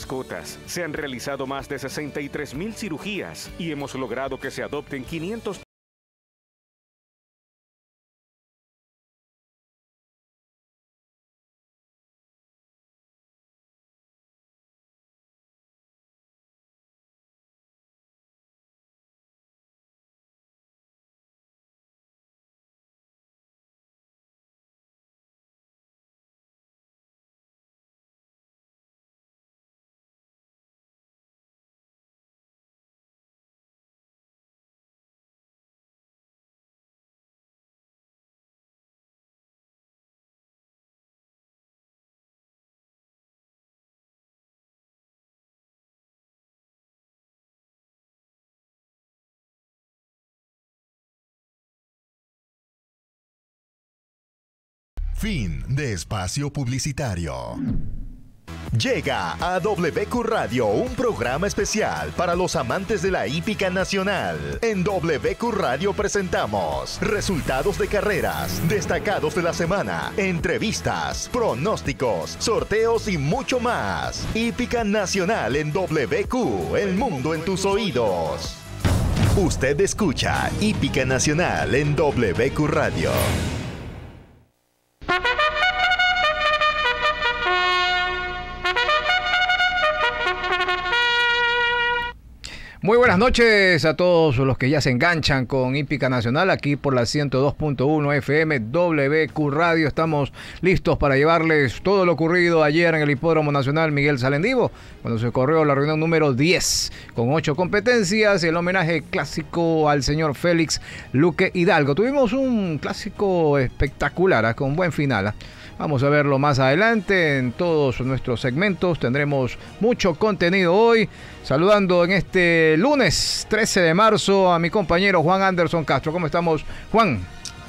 mascotas. Se han realizado más de 63 mil cirugías y hemos logrado que se adopten 500 Fin de espacio publicitario. Llega a WQ Radio un programa especial para los amantes de la hípica nacional. En WQ Radio presentamos resultados de carreras, destacados de la semana, entrevistas, pronósticos, sorteos y mucho más. Hípica nacional en WQ, el mundo en tus oídos. Usted escucha Hípica Nacional en WQ Radio. Muy buenas noches a todos los que ya se enganchan con Hípica Nacional aquí por la 102.1 FM WQ Radio. Estamos listos para llevarles todo lo ocurrido ayer en el Hipódromo Nacional Miguel Salendivo, cuando se corrió la reunión número 10 con ocho competencias, el homenaje clásico al señor Félix Luque Hidalgo. Tuvimos un clásico espectacular, ¿ah? con buen final. ¿ah? Vamos a verlo más adelante en todos nuestros segmentos. Tendremos mucho contenido hoy. Saludando en este lunes 13 de marzo a mi compañero Juan Anderson Castro. ¿Cómo estamos, Juan?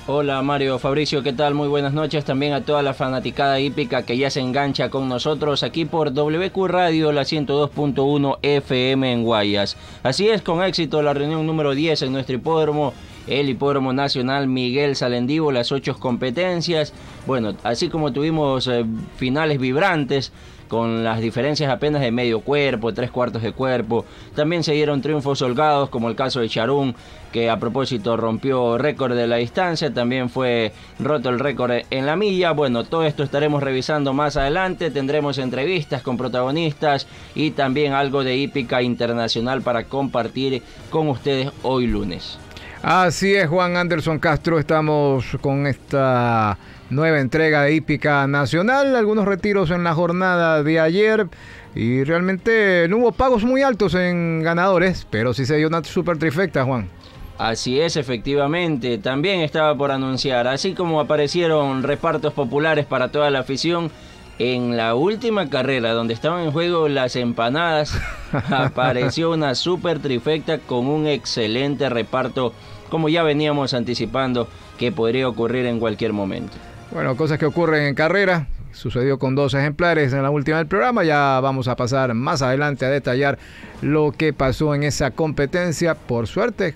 Hola Mario Fabricio, ¿qué tal? Muy buenas noches también a toda la fanaticada hípica que ya se engancha con nosotros aquí por WQ Radio, la 102.1 FM en Guayas. Así es, con éxito la reunión número 10 en nuestro hipódromo el Hipódromo Nacional Miguel Salendivo, las ocho competencias. Bueno, así como tuvimos eh, finales vibrantes, con las diferencias apenas de medio cuerpo, tres cuartos de cuerpo. También se dieron triunfos holgados, como el caso de Charún, que a propósito rompió récord de la distancia, también fue roto el récord en la milla. Bueno, todo esto estaremos revisando más adelante, tendremos entrevistas con protagonistas y también algo de hípica internacional para compartir con ustedes hoy lunes. Así es, Juan Anderson Castro, estamos con esta nueva entrega de Hípica Nacional, algunos retiros en la jornada de ayer y realmente no hubo pagos muy altos en ganadores, pero sí se dio una super trifecta, Juan. Así es, efectivamente. También estaba por anunciar, así como aparecieron repartos populares para toda la afición, en la última carrera donde estaban en juego las empanadas, apareció una super trifecta con un excelente reparto como ya veníamos anticipando que podría ocurrir en cualquier momento. Bueno, cosas que ocurren en carrera. Sucedió con dos ejemplares en la última del programa. Ya vamos a pasar más adelante a detallar lo que pasó en esa competencia. Por suerte,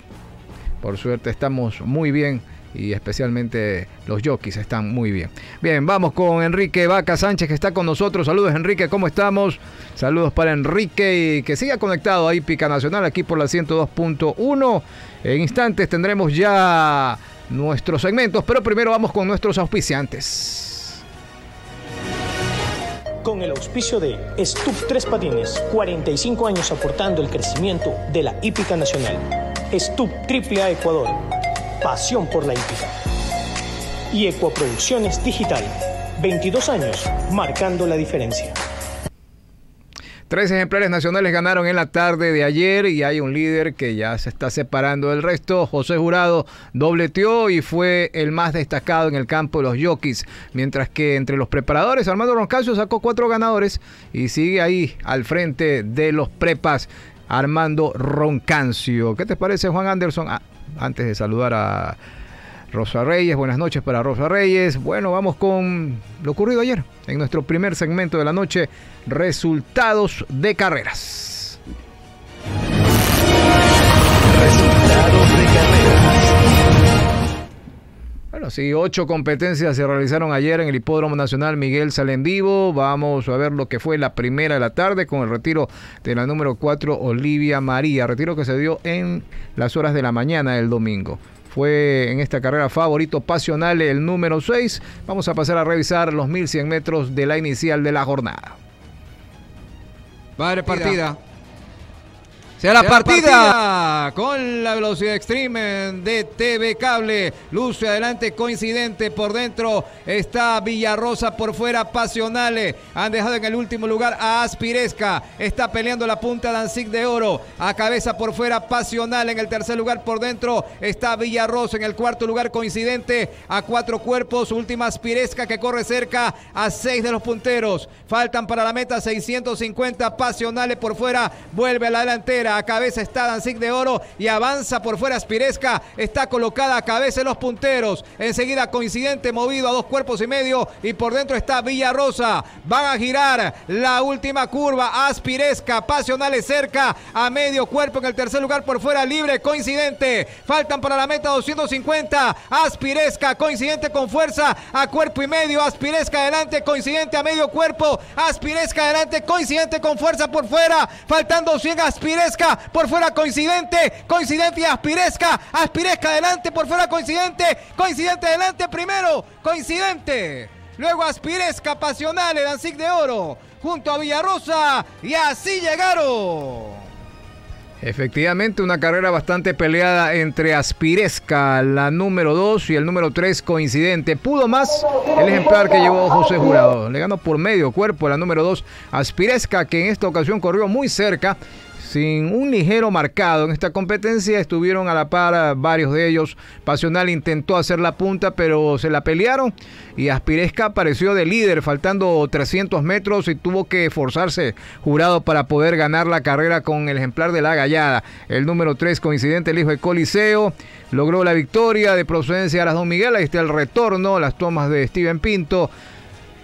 por suerte estamos muy bien y especialmente los jockeys están muy bien. Bien, vamos con Enrique Vaca Sánchez que está con nosotros. Saludos Enrique, ¿cómo estamos? Saludos para Enrique y que siga conectado ahí Pica Nacional aquí por la 102.1. En instantes tendremos ya nuestros segmentos, pero primero vamos con nuestros auspiciantes. Con el auspicio de Stup Tres Patines, 45 años aportando el crecimiento de la hípica nacional. Stup AAA Ecuador, pasión por la hípica. Y Ecuaproducciones Digital, 22 años marcando la diferencia. Tres ejemplares nacionales ganaron en la tarde de ayer y hay un líder que ya se está separando del resto. José Jurado dobleteó y fue el más destacado en el campo de los jockeys. Mientras que entre los preparadores, Armando Roncancio sacó cuatro ganadores y sigue ahí al frente de los prepas. Armando Roncancio. ¿Qué te parece, Juan Anderson? Ah, antes de saludar a Rosa Reyes, buenas noches para Rosa Reyes. Bueno, vamos con lo ocurrido ayer en nuestro primer segmento de la noche, resultados de carreras. Resultados de carreras. Bueno, sí, ocho competencias se realizaron ayer en el Hipódromo Nacional Miguel Salendivo. Vamos a ver lo que fue la primera de la tarde con el retiro de la número 4 Olivia María, retiro que se dio en las horas de la mañana del domingo. Fue en esta carrera favorito pasional el número 6. Vamos a pasar a revisar los 1100 metros de la inicial de la jornada. Padre partida. Sea la, partida. con la velocidad extreme de TV Cable. Luce adelante, coincidente por dentro. Está Villarrosa por fuera, Pasionale. Han dejado en el último lugar a Aspiresca. Está peleando la punta Danzig de Oro. A cabeza por fuera, Pasional. En el tercer lugar por dentro está Villarrosa. En el cuarto lugar, coincidente a cuatro cuerpos. Última Aspiresca que corre cerca a seis de los punteros. Faltan para la meta 650. Pasionale por fuera. Vuelve a la delantera. A cabeza está Danzig de Oro y avanza por fuera Aspiresca. Está colocada a cabeza en los punteros. Enseguida coincidente movido a dos cuerpos y medio. Y por dentro está Villarrosa. Van a girar la última curva. Aspiresca. Pasionales cerca a medio cuerpo en el tercer lugar por fuera libre. Coincidente. Faltan para la meta 250. Aspiresca. Coincidente con fuerza a cuerpo y medio. Aspiresca adelante. Coincidente a medio cuerpo. Aspiresca adelante. Coincidente con fuerza por fuera. Faltando 100 Aspiresca por fuera coincidente, coincidente y aspiresca, aspiresca adelante, por fuera coincidente, coincidente adelante primero, coincidente. Luego aspiresca pasional, Danzig de Oro, junto a Villarrosa, y así llegaron. Efectivamente, una carrera bastante peleada entre Aspiresca, la número 2, y el número 3 coincidente. Pudo más el ejemplar que llevó José Jurado. Le ganó por medio cuerpo la número 2 Aspiresca, que en esta ocasión corrió muy cerca sin un ligero marcado en esta competencia. Estuvieron a la par varios de ellos. Pasional intentó hacer la punta, pero se la pelearon. Y Aspiresca apareció de líder, faltando 300 metros y tuvo que forzarse jurado para poder ganar la carrera con el ejemplar de la Gallada. El número 3, coincidente, el hijo de Coliseo, logró la victoria de procedencia a las Don Miguel. Ahí está el retorno, las tomas de Steven Pinto.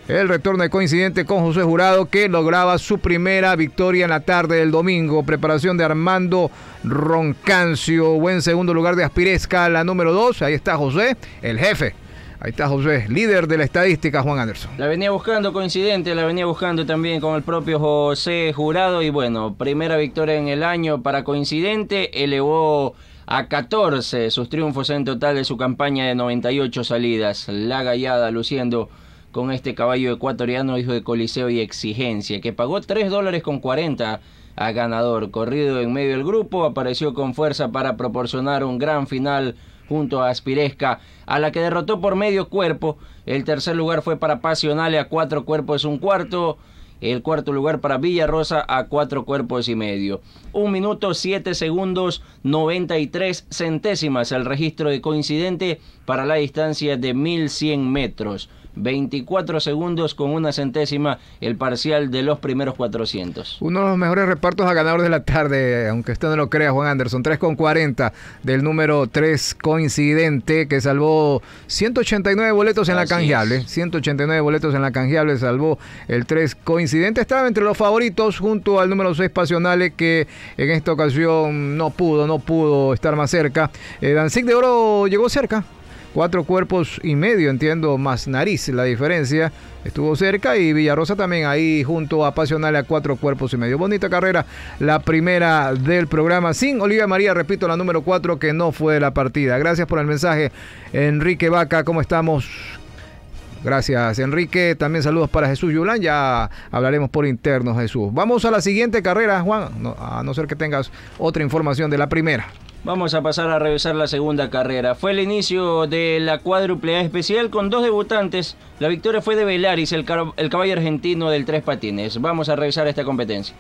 El retorno de coincidente con José Jurado que lograba su primera victoria en la tarde del domingo. Preparación de Armando Roncancio. Buen segundo lugar de Aspiresca, la número 2. Ahí está José, el jefe. Ahí está José, líder de la estadística, Juan Anderson. La venía buscando coincidente, la venía buscando también con el propio José Jurado. Y bueno, primera victoria en el año para coincidente. Elevó a 14 sus triunfos en total de su campaña de 98 salidas. La gallada luciendo con este caballo ecuatoriano, hijo de Coliseo y Exigencia, que pagó 3 dólares con 40 a ganador. Corrido en medio del grupo, apareció con fuerza para proporcionar un gran final junto a Aspiresca, a la que derrotó por medio cuerpo. El tercer lugar fue para Pasionale a cuatro cuerpos un cuarto. El cuarto lugar para Villarrosa a cuatro cuerpos y medio. Un minuto, siete segundos, 93 centésimas el registro de coincidente para la distancia de 1100 metros. 24 segundos con una centésima el parcial de los primeros 400. Uno de los mejores repartos a ganadores de la tarde, aunque usted no lo crea, Juan Anderson, 3 con 40 del número 3 coincidente que salvó 189 boletos en la canjeable, 189 boletos en la canjeable, salvó el 3 coincidente, estaba entre los favoritos junto al número 6 Pasionale que en esta ocasión no pudo, no pudo estar más cerca. Eh, Danzig de Oro llegó cerca, cuatro cuerpos y medio, entiendo, más nariz la diferencia. Estuvo cerca y Villarrosa también ahí junto a Pasional a cuatro cuerpos y medio. Bonita carrera, la primera del programa. Sin Olivia María, repito, la número cuatro que no fue la partida. Gracias por el mensaje, Enrique Vaca. ¿Cómo estamos? Gracias, Enrique. También saludos para Jesús Yulán. Ya hablaremos por interno, Jesús. Vamos a la siguiente carrera, Juan, a no ser que tengas otra información de la primera. Vamos a pasar a revisar la segunda carrera. Fue el inicio de la cuádruple A especial con dos debutantes. La victoria fue de Velaris, el, el caballo argentino del tres patines. Vamos a revisar esta competencia.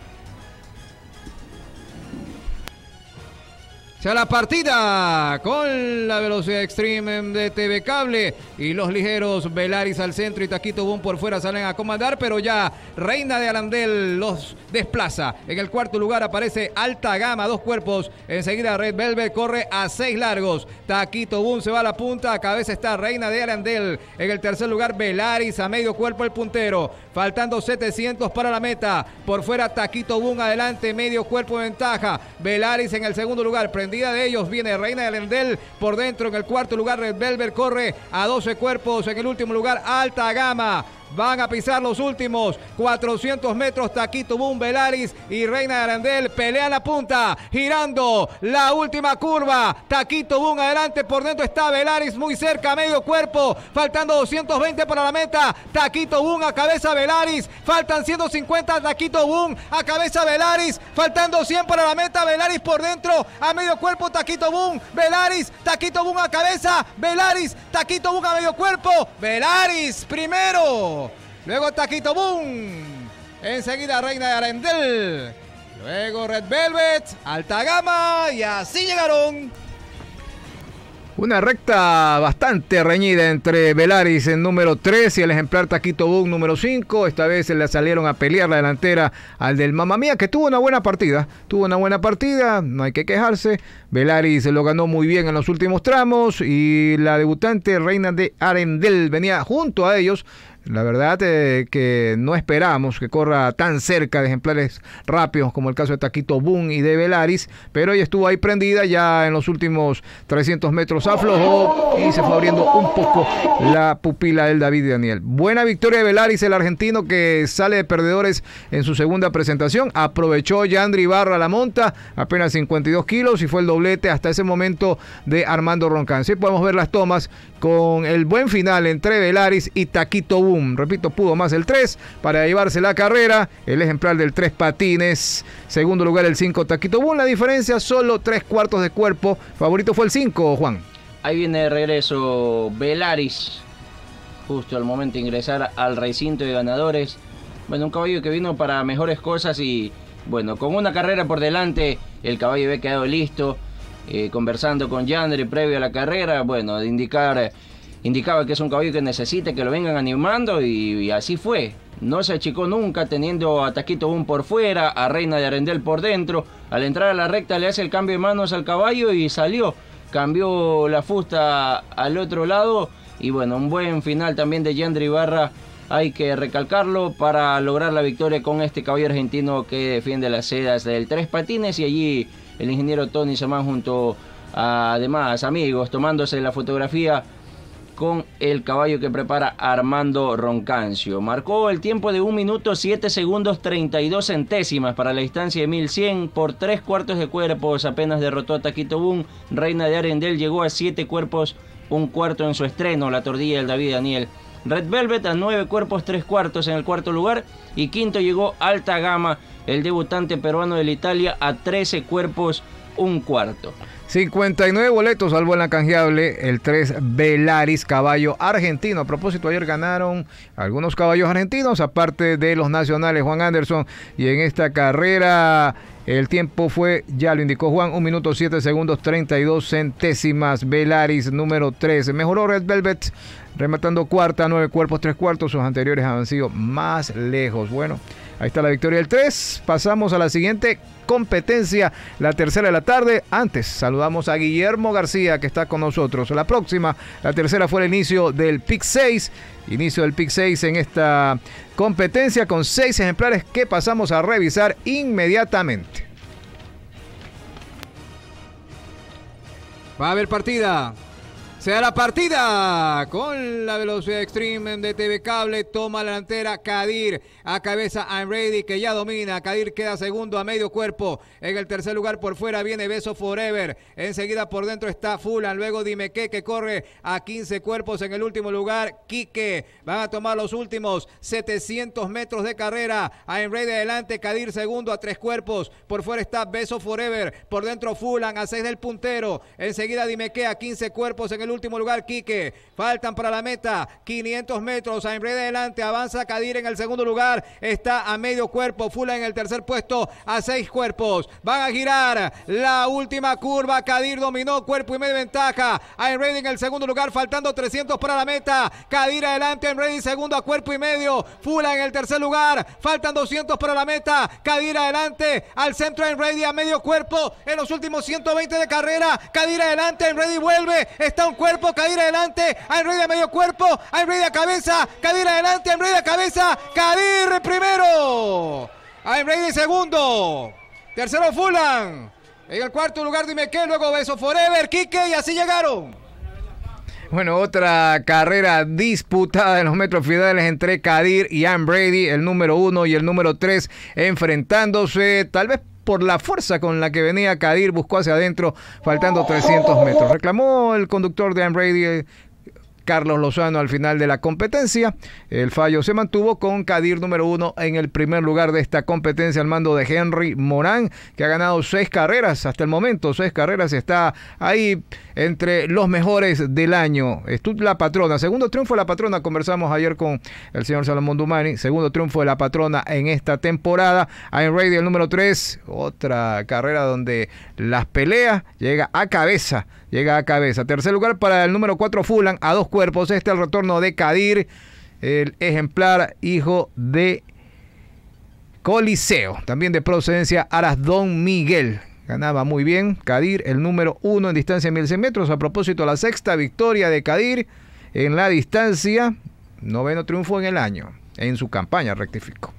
A la partida con la velocidad extreme de TV Cable y los ligeros Velaris al centro y Taquito Boom por fuera salen a comandar, pero ya Reina de Arandel los desplaza. En el cuarto lugar aparece Alta Gama, dos cuerpos. Enseguida Red Velvet corre a seis largos. Taquito Boom se va a la punta, a cabeza está Reina de Arandel. En el tercer lugar Velaris a medio cuerpo el puntero. Faltando 700 para la meta. Por fuera Taquito Boom adelante, medio cuerpo ventaja. Velaris en el segundo lugar, desprendida de ellos. Viene Reina de Lendel por dentro en el cuarto lugar. Red Velvet corre a 12 cuerpos. En el último lugar, Alta Gama. Van a pisar los últimos 400 metros. Taquito Boom, Velaris y Reina de Arandel pelean la punta. Girando la última curva. Taquito Boom adelante. Por dentro está Velaris muy cerca, medio cuerpo. Faltando 220 para la meta. Taquito Boom a cabeza Velaris. Faltan 150. Taquito Boom a cabeza Velaris. Faltando 100 para la meta. Velaris por dentro. A medio cuerpo. Taquito Boom. Velaris. Taquito Boom a cabeza. Velaris. Taquito Boom a medio cuerpo. Velaris primero. Luego Taquito Boom. Enseguida Reina de Arendel. Luego Red Velvet, Alta Gama y así llegaron. Una recta bastante reñida entre Velaris en número 3 y el ejemplar Taquito Boom número 5. Esta vez se le salieron a pelear la delantera al del Mamma Mía, que tuvo una buena partida. Tuvo una buena partida, no hay que quejarse. Velaris lo ganó muy bien en los últimos tramos y la debutante Reina de Arendel venía junto a ellos la verdad es que no esperamos que corra tan cerca de ejemplares rápidos como el caso de Taquito Boom y de Velaris, pero ella estuvo ahí prendida ya en los últimos 300 metros aflojó y se fue abriendo un poco la pupila del David Daniel. Buena victoria de Velaris, el argentino que sale de perdedores en su segunda presentación. Aprovechó Yandri Barra la monta, apenas 52 kilos y fue el doblete hasta ese momento de Armando Roncán. Sí podemos ver las tomas con el buen final entre Velaris y Taquito Boom Repito, pudo más el 3 para llevarse la carrera. El ejemplar del 3 patines. Segundo lugar el 5 Taquito Boom. La diferencia solo 3 cuartos de cuerpo. Favorito fue el 5, Juan. Ahí viene de regreso Velaris. Justo al momento de ingresar al recinto de ganadores. Bueno, un caballo que vino para mejores cosas y bueno, con una carrera por delante, el caballo había quedado listo. Eh, conversando con Yandri previo a la carrera, bueno, de indicar indicaba que es un caballo que necesita que lo vengan animando y, así fue. No se achicó nunca teniendo a Taquito Boom por fuera, a Reina de Arendel por dentro. Al entrar a la recta le hace el cambio de manos al caballo y salió. Cambió la fusta al otro lado y bueno, un buen final también de Yandri Ibarra. Hay que recalcarlo para lograr la victoria con este caballo argentino que defiende las sedas del Tres Patines y allí el ingeniero Tony Samán junto a demás amigos tomándose la fotografía con el caballo que prepara Armando Roncancio. Marcó el tiempo de 1 minuto 7 segundos 32 centésimas para la distancia de 1100 por 3 cuartos de cuerpos. Apenas derrotó a Taquito Boom. Reina de Arendel llegó a 7 cuerpos, un cuarto en su estreno, la tordilla del David Daniel. Red Velvet a 9 cuerpos, 3 cuartos en el cuarto lugar. Y quinto llegó Alta Gama, el debutante peruano de la Italia, a 13 cuerpos, un cuarto. 59 boletos, salvo en canjeable, el 3 Velaris, caballo argentino. A propósito, ayer ganaron algunos caballos argentinos, aparte de los nacionales, Juan Anderson. Y en esta carrera, el tiempo fue, ya lo indicó Juan, 1 minuto 7 segundos 32 centésimas. Velaris número 13. Mejoró Red Velvet, rematando cuarta, 9 cuerpos, 3 cuartos. Sus anteriores han sido más lejos. Bueno. Ahí está la victoria del 3. Pasamos a la siguiente competencia, la tercera de la tarde. Antes saludamos a Guillermo García que está con nosotros. La próxima, la tercera fue el inicio del PIC 6. Inicio del PIC 6 en esta competencia con seis ejemplares que pasamos a revisar inmediatamente. Va a haber partida. Se da la partida con la velocidad extreme de TV Cable. Toma la delantera Kadir a cabeza I'm Ready que ya domina. Kadir queda segundo a medio cuerpo. En el tercer lugar por fuera viene Beso Forever. Enseguida por dentro está Fulan. Luego Dime que que corre a 15 cuerpos. En el último lugar Quique. Van a tomar los últimos 700 metros de carrera. I'm Ready adelante. Kadir segundo a tres cuerpos. Por fuera está Beso Forever. Por dentro Fulan a 6 del puntero. Enseguida Dime que a 15 cuerpos en el último lugar, Quique. Faltan para la meta 500 metros. A de adelante. Avanza Kadir en el segundo lugar. Está a medio cuerpo. Fula en el tercer puesto a seis cuerpos. Van a girar la última curva. Kadir dominó cuerpo y medio ventaja. A en el segundo lugar. Faltando 300 para la meta. Kadir adelante. En segundo a cuerpo y medio. Fula en el tercer lugar. Faltan 200 para la meta. Kadir adelante. Al centro en a medio cuerpo. En los últimos 120 de carrera. Kadir adelante. En vuelve. Está un cuerpo, Kadir adelante, de medio cuerpo, de cabeza, Kadir adelante, de cabeza, Kadir primero, de segundo, tercero Fulan, En el cuarto lugar, dime qué, luego Beso Forever, Kike, y así llegaron. Bueno, otra carrera disputada en los metros finales entre Kadir y Ann Brady, el número uno y el número tres, enfrentándose tal vez por la fuerza con la que venía Kadir, buscó hacia adentro, faltando 300 metros. Reclamó el conductor de Ann Brady Carlos Lozano al final de la competencia. El fallo se mantuvo con Kadir número uno en el primer lugar de esta competencia al mando de Henry Morán, que ha ganado seis carreras hasta el momento. Seis carreras está ahí entre los mejores del año. Estud la patrona. Segundo triunfo de la patrona. Conversamos ayer con el señor Salomón Dumani. Segundo triunfo de la patrona en esta temporada. en Radio el número tres. Otra carrera donde las peleas llega a cabeza. Llega a cabeza. Tercer lugar para el número cuatro Fulan a dos cuerpos. Este el retorno de Kadir. El ejemplar hijo de Coliseo. También de procedencia Aras Don Miguel ganaba muy bien. Kadir, el número uno en distancia de 1100 metros. A propósito, la sexta victoria de Kadir en la distancia. Noveno triunfo en el año. En su campaña, rectifico.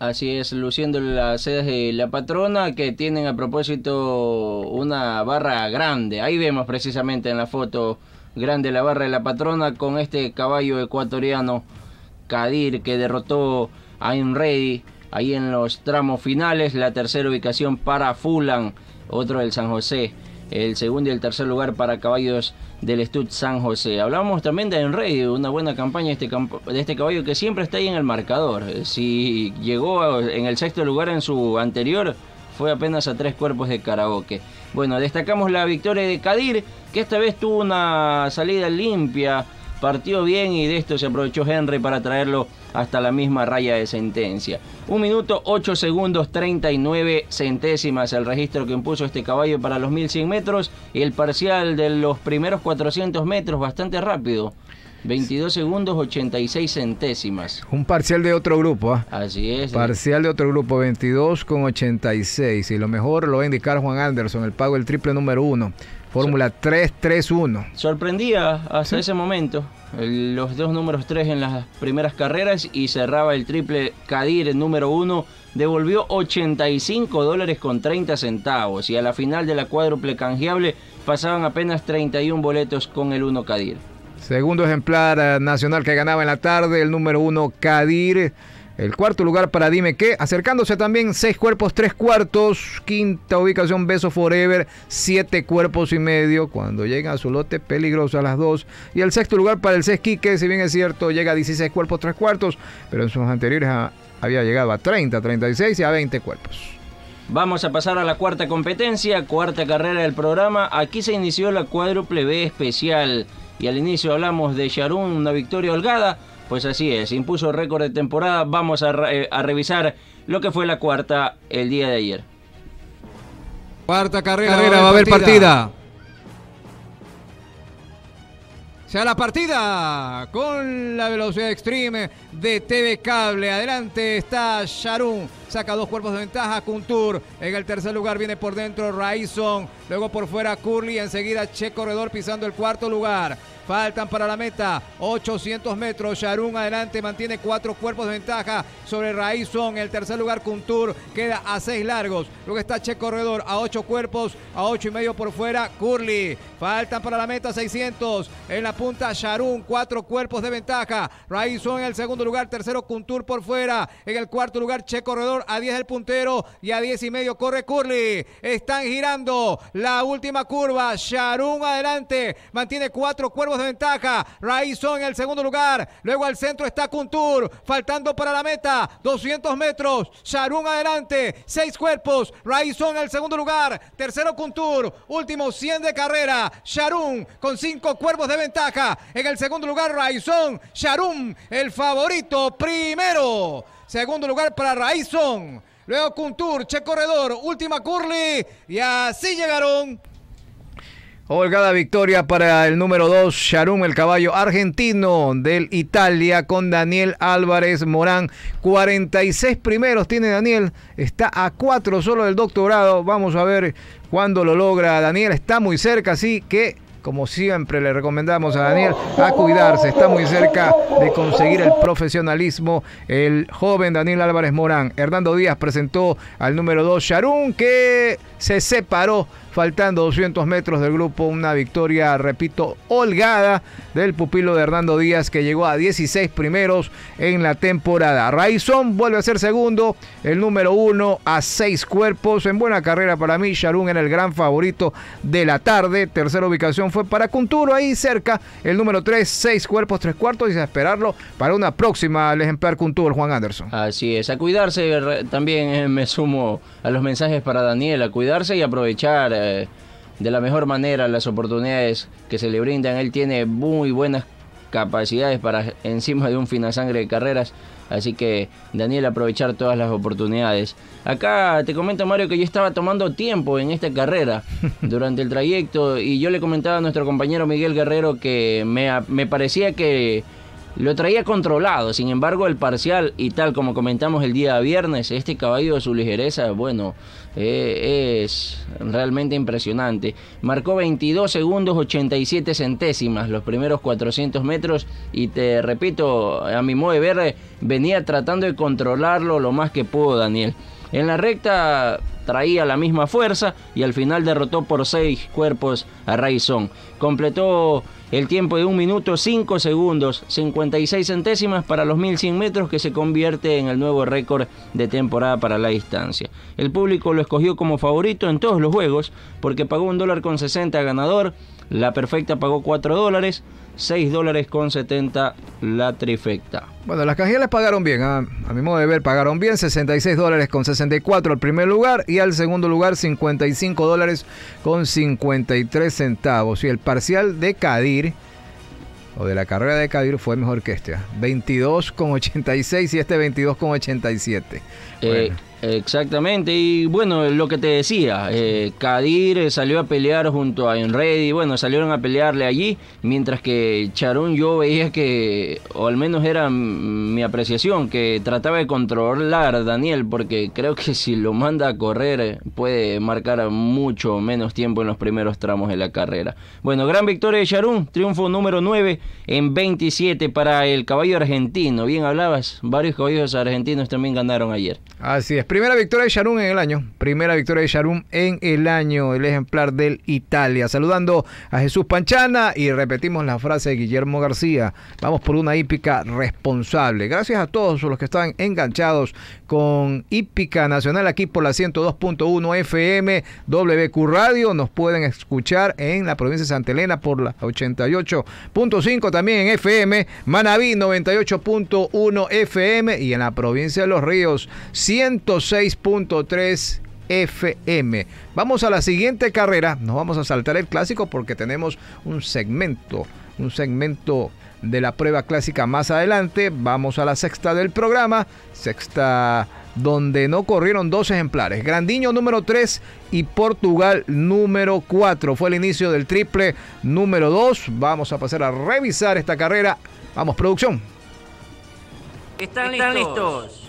Así es, luciendo las sedes de la patrona que tienen a propósito una barra grande. Ahí vemos precisamente en la foto grande la barra de la patrona con este caballo ecuatoriano Kadir que derrotó a Ready ahí en los tramos finales. La tercera ubicación para Fulan, otro del San José. El segundo y el tercer lugar para caballos del Stud San José. Hablamos también de Enrey, una buena campaña este, de este caballo que siempre está ahí en el marcador. Si llegó en el sexto lugar en su anterior, fue apenas a tres cuerpos de karaoke. Bueno, destacamos la victoria de Kadir, que esta vez tuvo una salida limpia, partió bien y de esto se aprovechó Henry para traerlo hasta la misma raya de sentencia. Un minuto 8 segundos 39 centésimas el registro que impuso este caballo para los 1100 metros y el parcial de los primeros 400 metros bastante rápido. 22 segundos 86 centésimas. Un parcial de otro grupo, ¿ah? Así es. Parcial de otro grupo, 22 con 86. Y lo mejor lo va a indicar Juan Anderson, el pago del triple número uno. Fórmula 331. Sorprendía hasta ese momento los dos números 3 en las primeras carreras y cerraba el triple Kadir, el número 1, devolvió 85 dólares con 30 centavos y a la final de la cuádruple canjeable pasaban apenas 31 boletos con el 1 Kadir. Segundo ejemplar eh, nacional que ganaba en la tarde, el número 1 Kadir el cuarto lugar para Dime qué, acercándose también seis cuerpos, tres cuartos. Quinta ubicación Beso Forever, siete cuerpos y medio. Cuando llega a su lote peligroso a las dos. Y el sexto lugar para el que si bien es cierto, llega a 16 cuerpos, tres cuartos. Pero en sus anteriores había llegado a 30, 36 y a 20 cuerpos. Vamos a pasar a la cuarta competencia, cuarta carrera del programa. Aquí se inició la cuádruple B especial. Y al inicio hablamos de Sharon, una victoria holgada pues así es, impuso récord de temporada. Vamos eh, a, revisar lo que fue la cuarta el día de ayer. Cuarta carrera, va a haber partida. Sea la partida con la velocidad extreme de TV Cable. Adelante está Sharon. Saca dos cuerpos de ventaja. Kuntur. En el tercer lugar viene por dentro Raison. Luego por fuera Curly. Enseguida Che Corredor pisando el cuarto lugar. Faltan para la meta 800 metros. Sharon adelante mantiene cuatro cuerpos de ventaja sobre Raizón. El tercer lugar, Kuntur, queda a seis largos. Luego está Che Corredor a ocho cuerpos, a ocho y medio por fuera. Curly. Faltan para la meta 600. En la punta, Sharon, cuatro cuerpos de ventaja. Raizón en el segundo lugar, tercero, Kuntur por fuera. En el cuarto lugar, Che Corredor a 10 el puntero y a 10 y medio corre Curly. Están girando la última curva. Sharon adelante, mantiene cuatro cuerpos de ventaja. Raison en el segundo lugar. Luego al centro está Kuntur. Faltando para la meta. 200 metros. Sharon adelante. Seis cuerpos. Raison en el segundo lugar. Tercero Kuntur. Último 100 de carrera. Sharon con cinco cuerpos de ventaja. En el segundo lugar Raison. Sharon el favorito primero. Segundo lugar para Raison. Luego Kuntur, Che Corredor, última Curly. Y así llegaron Holgada victoria para el número 2, Sharum, el caballo argentino del Italia, con Daniel Álvarez Morán. 46 primeros tiene Daniel, está a 4 solo del doctorado. Vamos a ver cuándo lo logra Daniel, está muy cerca, así que como siempre le recomendamos a Daniel a cuidarse, está muy cerca de conseguir el profesionalismo el joven Daniel Álvarez Morán. Hernando Díaz presentó al número 2 Sharon que se separó faltando 200 metros del grupo, una victoria, repito, holgada del pupilo de Hernando Díaz que llegó a 16 primeros en la temporada. Raizón vuelve a ser segundo, el número uno a seis cuerpos, en buena carrera para mí, Sharon era el gran favorito de la tarde, tercera ubicación fue para Cunturo ahí cerca, el número 3, seis cuerpos, tres cuartos y a esperarlo para una próxima al ejemplar Cunturo, Juan Anderson. Así es, a cuidarse, también eh, me sumo a los mensajes para Daniel, a cuidarse y aprovechar eh, de la mejor manera las oportunidades que se le brindan. Él tiene muy buenas capacidades para encima de un finasangre de carreras. Así que Daniel aprovechar todas las oportunidades. Acá te comento Mario que yo estaba tomando tiempo en esta carrera durante el trayecto y yo le comentaba a nuestro compañero Miguel Guerrero que me, me parecía que lo traía controlado, sin embargo el parcial y tal como comentamos el día viernes, este caballo de su ligereza, bueno, eh, es realmente impresionante. Marcó 22 segundos 87 centésimas los primeros 400 metros y te repito, a mi modo de ver, venía tratando de controlarlo lo más que pudo Daniel. En la recta traía la misma fuerza y al final derrotó por 6 cuerpos a Raizón. Completó el tiempo de 1 minuto 5 segundos 56 centésimas para los 1100 metros que se convierte en el nuevo récord de temporada para la distancia. El público lo escogió como favorito en todos los juegos porque pagó un dólar con 60 ganador, la perfecta pagó 4 dólares, 6 dólares con 70 la trifecta. Bueno, las cajitas pagaron bien, ¿ah? a mi modo de ver pagaron bien, 66 dólares con 64 al primer lugar y al segundo lugar 55 dólares con 53 centavos. Y el parcial de Cadir, o de la carrera de Cadir, fue mejor que este, 22 ¿ah? con 86 y este 22 con 87. Eh, Exactamente, y bueno, lo que te decía, eh, Kadir salió a pelear junto a Enredi, bueno, salieron a pelearle allí, mientras que Charón yo veía que, o al menos era mi apreciación, que trataba de controlar a Daniel, porque creo que si lo manda a correr eh, puede marcar mucho menos tiempo en los primeros tramos de la carrera. Bueno, gran victoria de Charún, triunfo número 9 en 27 para el caballo argentino, bien hablabas, varios caballos argentinos también ganaron ayer. Así es, primera victoria de Sharum en el año. Primera victoria de Sharum en el año, el ejemplar del Italia. Saludando a Jesús Panchana y repetimos la frase de Guillermo García. Vamos por una hípica responsable. Gracias a todos los que están enganchados con Hípica Nacional aquí por la 102.1 FM WQ Radio. Nos pueden escuchar en la provincia de Santa Elena por la 88.5 también en FM. Manaví 98.1 FM y en la provincia de Los Ríos 106.3 FM. Vamos a la siguiente carrera. Nos vamos a saltar el clásico porque tenemos un segmento, un segmento de la prueba clásica más adelante. Vamos a la sexta del programa. Sexta donde no corrieron dos ejemplares. Grandiño número 3 y Portugal número 4. Fue el inicio del triple número 2. Vamos a pasar a revisar esta carrera. Vamos, producción. Están, listos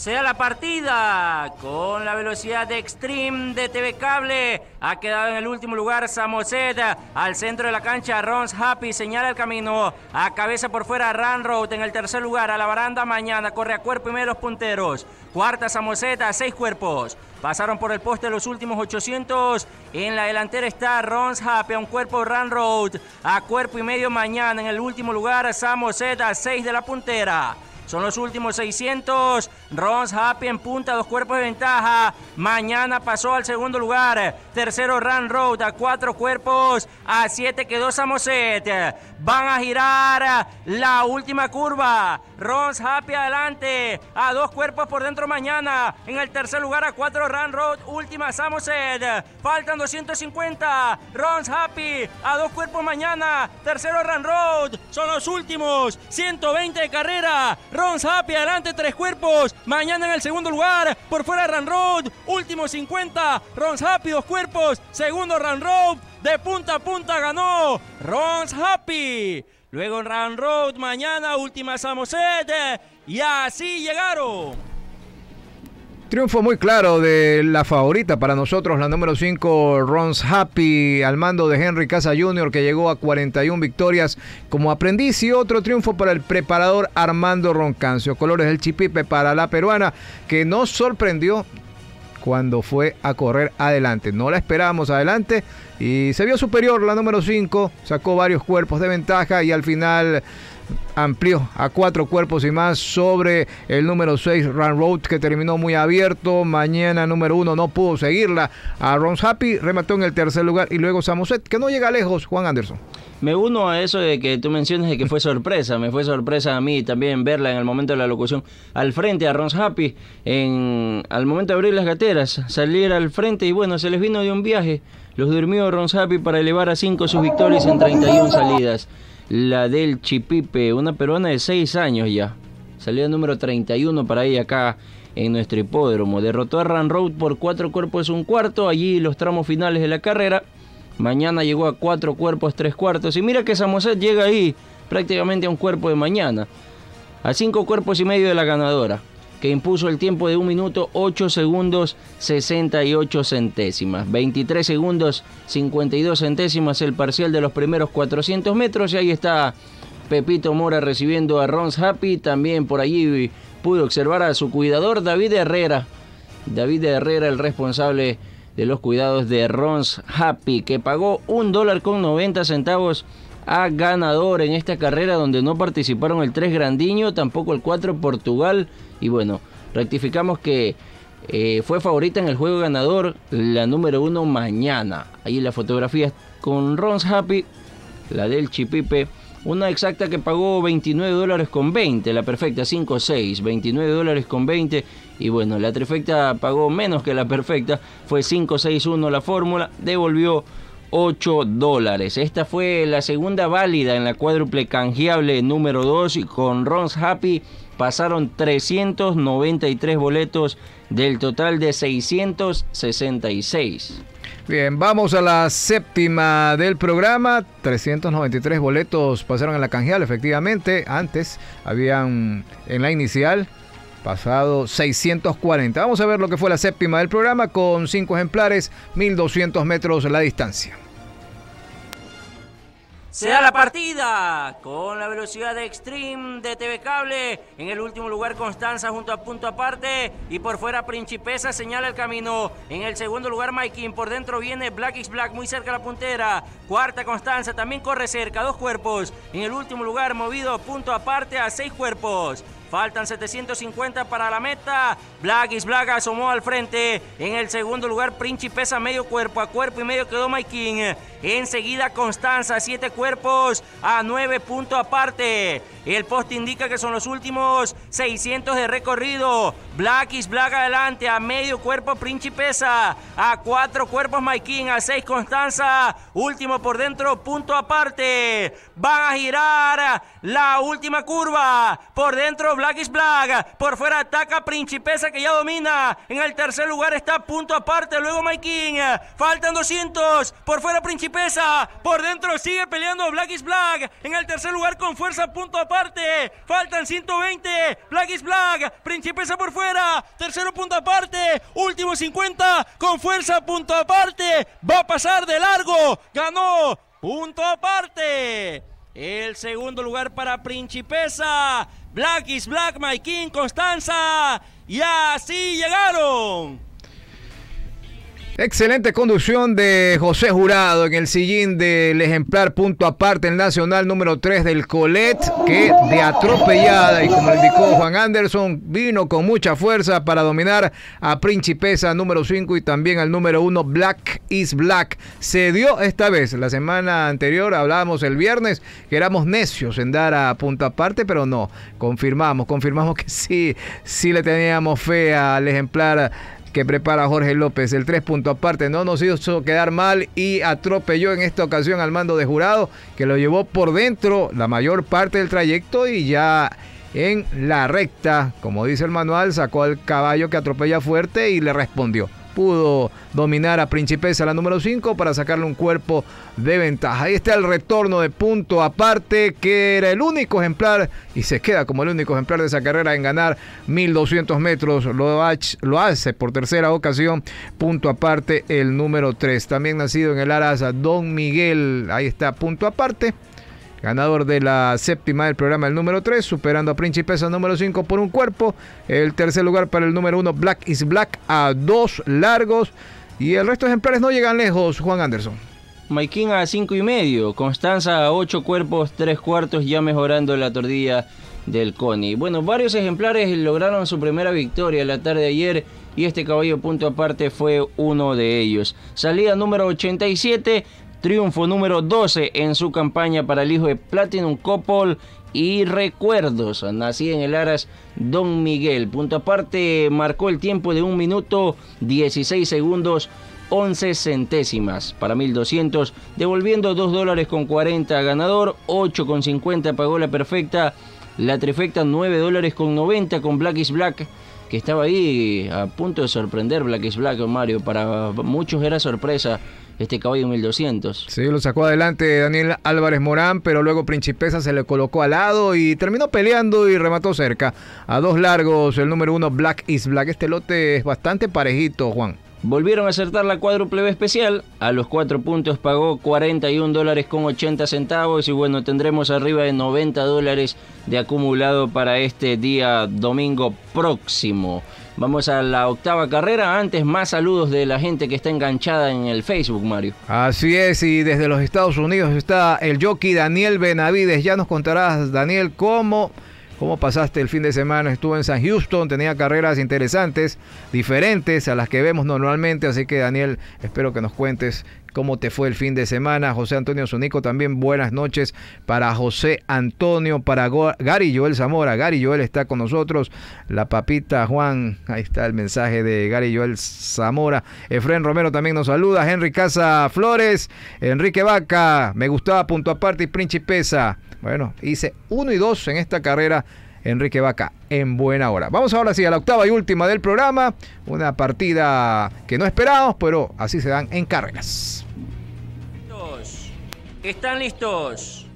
sea la partida con la velocidad de Extreme de TV Cable. Ha quedado en el último lugar Samoset. Al centro de la cancha, Rons Happy señala el camino. A cabeza por fuera, Run Road en el tercer lugar. A la baranda mañana corre a cuerpo y medio los punteros. Cuarta Samoseta, seis cuerpos. Pasaron por el poste los últimos 800. En la delantera está Rons Happy, a un cuerpo Run Road. A cuerpo y medio mañana en el último lugar, Samoseta, seis de la puntera. Son los últimos 600. Rons Happy en punta, dos cuerpos de ventaja. Mañana pasó al segundo lugar. Tercero Run Road a cuatro cuerpos. A siete quedó Samoset. Van a girar la última curva. Rons Happy adelante. A dos cuerpos por dentro mañana. En el tercer lugar a cuatro Run Road. Última Samoset. Faltan 250. Rons Happy a dos cuerpos mañana. Tercero Run Road. Son los últimos. 120 de carrera. Rons Happy adelante tres cuerpos. Mañana en el segundo lugar. Por fuera Run Road. Último 50. Rons Happy dos cuerpos. Segundo Run Road. De punta a punta ganó Rons Happy. Luego Run Road mañana última Samoset. Y así llegaron. Triunfo muy claro de la favorita para nosotros, la número 5, Ron's Happy, al mando de Henry Casa Jr., que llegó a 41 victorias como aprendiz, y otro triunfo para el preparador Armando Roncancio. Colores del Chipipe para la peruana, que nos sorprendió cuando fue a correr adelante. No la esperábamos adelante y se vio superior la número 5, sacó varios cuerpos de ventaja y al final amplió a cuatro cuerpos y más sobre el número 6 Run Road que terminó muy abierto. Mañana número 1 no pudo seguirla. A Ron Happy remató en el tercer lugar y luego Samoset que no llega lejos Juan Anderson. Me uno a eso de que tú mencionas de que fue sorpresa, me fue sorpresa a mí también verla en el momento de la locución al frente a Ron Happy en al momento de abrir las gateras, salir al frente y bueno, se les vino de un viaje. Los durmió Ron Happy para elevar a 5 sus victorias en 31 salidas la del Chipipe, una peruana de 6 años ya. Salida número 31 para ella acá en nuestro hipódromo. Derrotó a Run Road por 4 cuerpos un cuarto, allí los tramos finales de la carrera. Mañana llegó a 4 cuerpos 3 cuartos. Y mira que Samoset llega ahí prácticamente a un cuerpo de mañana. A 5 cuerpos y medio de la ganadora que impuso el tiempo de 1 minuto 8 segundos 68 centésimas. 23 segundos 52 centésimas el parcial de los primeros 400 metros y ahí está Pepito Mora recibiendo a Rons Happy. También por allí pudo observar a su cuidador David Herrera. David Herrera, el responsable de los cuidados de Rons Happy, que pagó un dólar con 90 centavos a ganador en esta carrera donde no participaron el 3 Grandiño, tampoco el 4 Portugal y bueno, rectificamos que eh, fue favorita en el juego ganador la número 1 mañana. Ahí la fotografía con Rons Happy, la del Chipipe. Una exacta que pagó 29 dólares con 20, la perfecta 5-6, 29 dólares con 20. Y bueno, la trifecta pagó menos que la perfecta, fue 5-6-1 la fórmula, devolvió 8 dólares. Esta fue la segunda válida en la cuádruple canjeable número 2 y con Rons Happy pasaron 393 boletos del total de 666. Bien, vamos a la séptima del programa. 393 boletos pasaron en la canjeal, efectivamente. Antes habían en la inicial pasado 640. Vamos a ver lo que fue la séptima del programa con cinco ejemplares, 1200 metros la distancia. Se da la partida con la velocidad de Extreme de TV Cable. En el último lugar Constanza junto a punto aparte. Y por fuera Principesa señala el camino. En el segundo lugar Mikey. Por dentro viene Black X Black muy cerca la puntera. Cuarta Constanza también corre cerca. Dos cuerpos. En el último lugar movido punto aparte a seis cuerpos. Faltan 750 para la meta. Black is Black asomó al frente. En el segundo lugar, Principesa medio cuerpo. A cuerpo y medio quedó Mike King. Enseguida Constanza, siete cuerpos a nueve puntos aparte. El post indica que son los últimos 600 de recorrido. Black is Black adelante, a medio cuerpo Principesa, a cuatro cuerpos King. a seis Constanza, último por dentro, punto aparte. Van a girar la última curva. Por dentro Black is Black, por fuera ataca Principesa que ya domina. En el tercer lugar está punto aparte, luego King. Faltan 200, por fuera Principesa, por dentro sigue peleando Black is Black. En el tercer lugar con fuerza, punto aparte aparte. Faltan 120. Black is Black. Principesa por fuera. Tercero punto aparte. Último 50. Con fuerza punto aparte. Va a pasar de largo. Ganó. Punto aparte. El segundo lugar para Principesa. Black is Black, My King, Constanza. Y así llegaron. Excelente conducción de José Jurado en el sillín del ejemplar punto aparte, el nacional número 3 del Colet, que de atropellada y como le indicó Juan Anderson, vino con mucha fuerza para dominar a Principesa número 5 y también al número 1 Black is Black. Se dio esta vez, la semana anterior hablábamos el viernes que éramos necios en dar a punto aparte, pero no, confirmamos, confirmamos que sí, sí le teníamos fe al ejemplar que prepara Jorge López. El tres puntos aparte no nos hizo quedar mal y atropelló en esta ocasión al mando de jurado que lo llevó por dentro la mayor parte del trayecto y ya en la recta, como dice el manual, sacó al caballo que atropella fuerte y le respondió. Pudo dominar a Principesa la número 5 para sacarle un cuerpo de ventaja. Ahí está el retorno de punto aparte que era el único ejemplar y se queda como el único ejemplar de esa carrera en ganar 1200 metros. Lo, lo hace por tercera ocasión, punto aparte el número 3. También nacido en el Aras Don Miguel, ahí está punto aparte ganador de la séptima del programa, el número 3, superando a Principesa número 5 por un cuerpo. El tercer lugar para el número 1, Black is Black, a dos largos. Y el resto de ejemplares no llegan lejos, Juan Anderson. Maikin a 5 y medio, Constanza a 8 cuerpos, 3 cuartos, ya mejorando la tordilla del Coni. Bueno, varios ejemplares lograron su primera victoria la tarde de ayer y este caballo punto aparte fue uno de ellos. Salida número 87, triunfo número 12 en su campaña para el hijo de Platinum Couple y recuerdos. Nací en el Aras Don Miguel. Punto aparte, marcó el tiempo de un minuto 16 segundos. 11 centésimas para 1200, devolviendo 2 dólares con 40 ganador, 8 con 50 pagó la perfecta, la trifecta 9 dólares con 90 con Black is Black, que estaba ahí a punto de sorprender Black is Black, Mario, para muchos era sorpresa este caballo 1200. Sí, lo sacó adelante Daniel Álvarez Morán, pero luego Principesa se le colocó al lado y terminó peleando y remató cerca. A dos largos, el número uno Black is Black. Este lote es bastante parejito, Juan. Volvieron a acertar la cuádruple B especial. A los cuatro puntos pagó 41 dólares con 80 centavos. Y bueno, tendremos arriba de 90 dólares de acumulado para este día domingo próximo. Vamos a la octava carrera. Antes, más saludos de la gente que está enganchada en el Facebook, Mario. Así es, y desde los Estados Unidos está el jockey Daniel Benavides. Ya nos contarás, Daniel, cómo ¿Cómo pasaste el fin de semana? Estuvo en San Houston, tenía carreras interesantes, diferentes a las que vemos normalmente, así que Daniel, espero que nos cuentes cómo te fue el fin de semana. José Antonio Zunico, también buenas noches para José Antonio, para Gary Joel Zamora. Gary Joel está con nosotros. La papita Juan, ahí está el mensaje de Gary Joel Zamora. Efren Romero también nos saluda. Henry Casa Flores, Enrique Vaca, me gustaba punto aparte y Principesa. Bueno, hice uno y dos en esta carrera. Enrique Vaca en buena hora. Vamos ahora sí a la octava y última del programa. Una partida que no esperábamos, pero así se dan en carreras. ¿Están listos?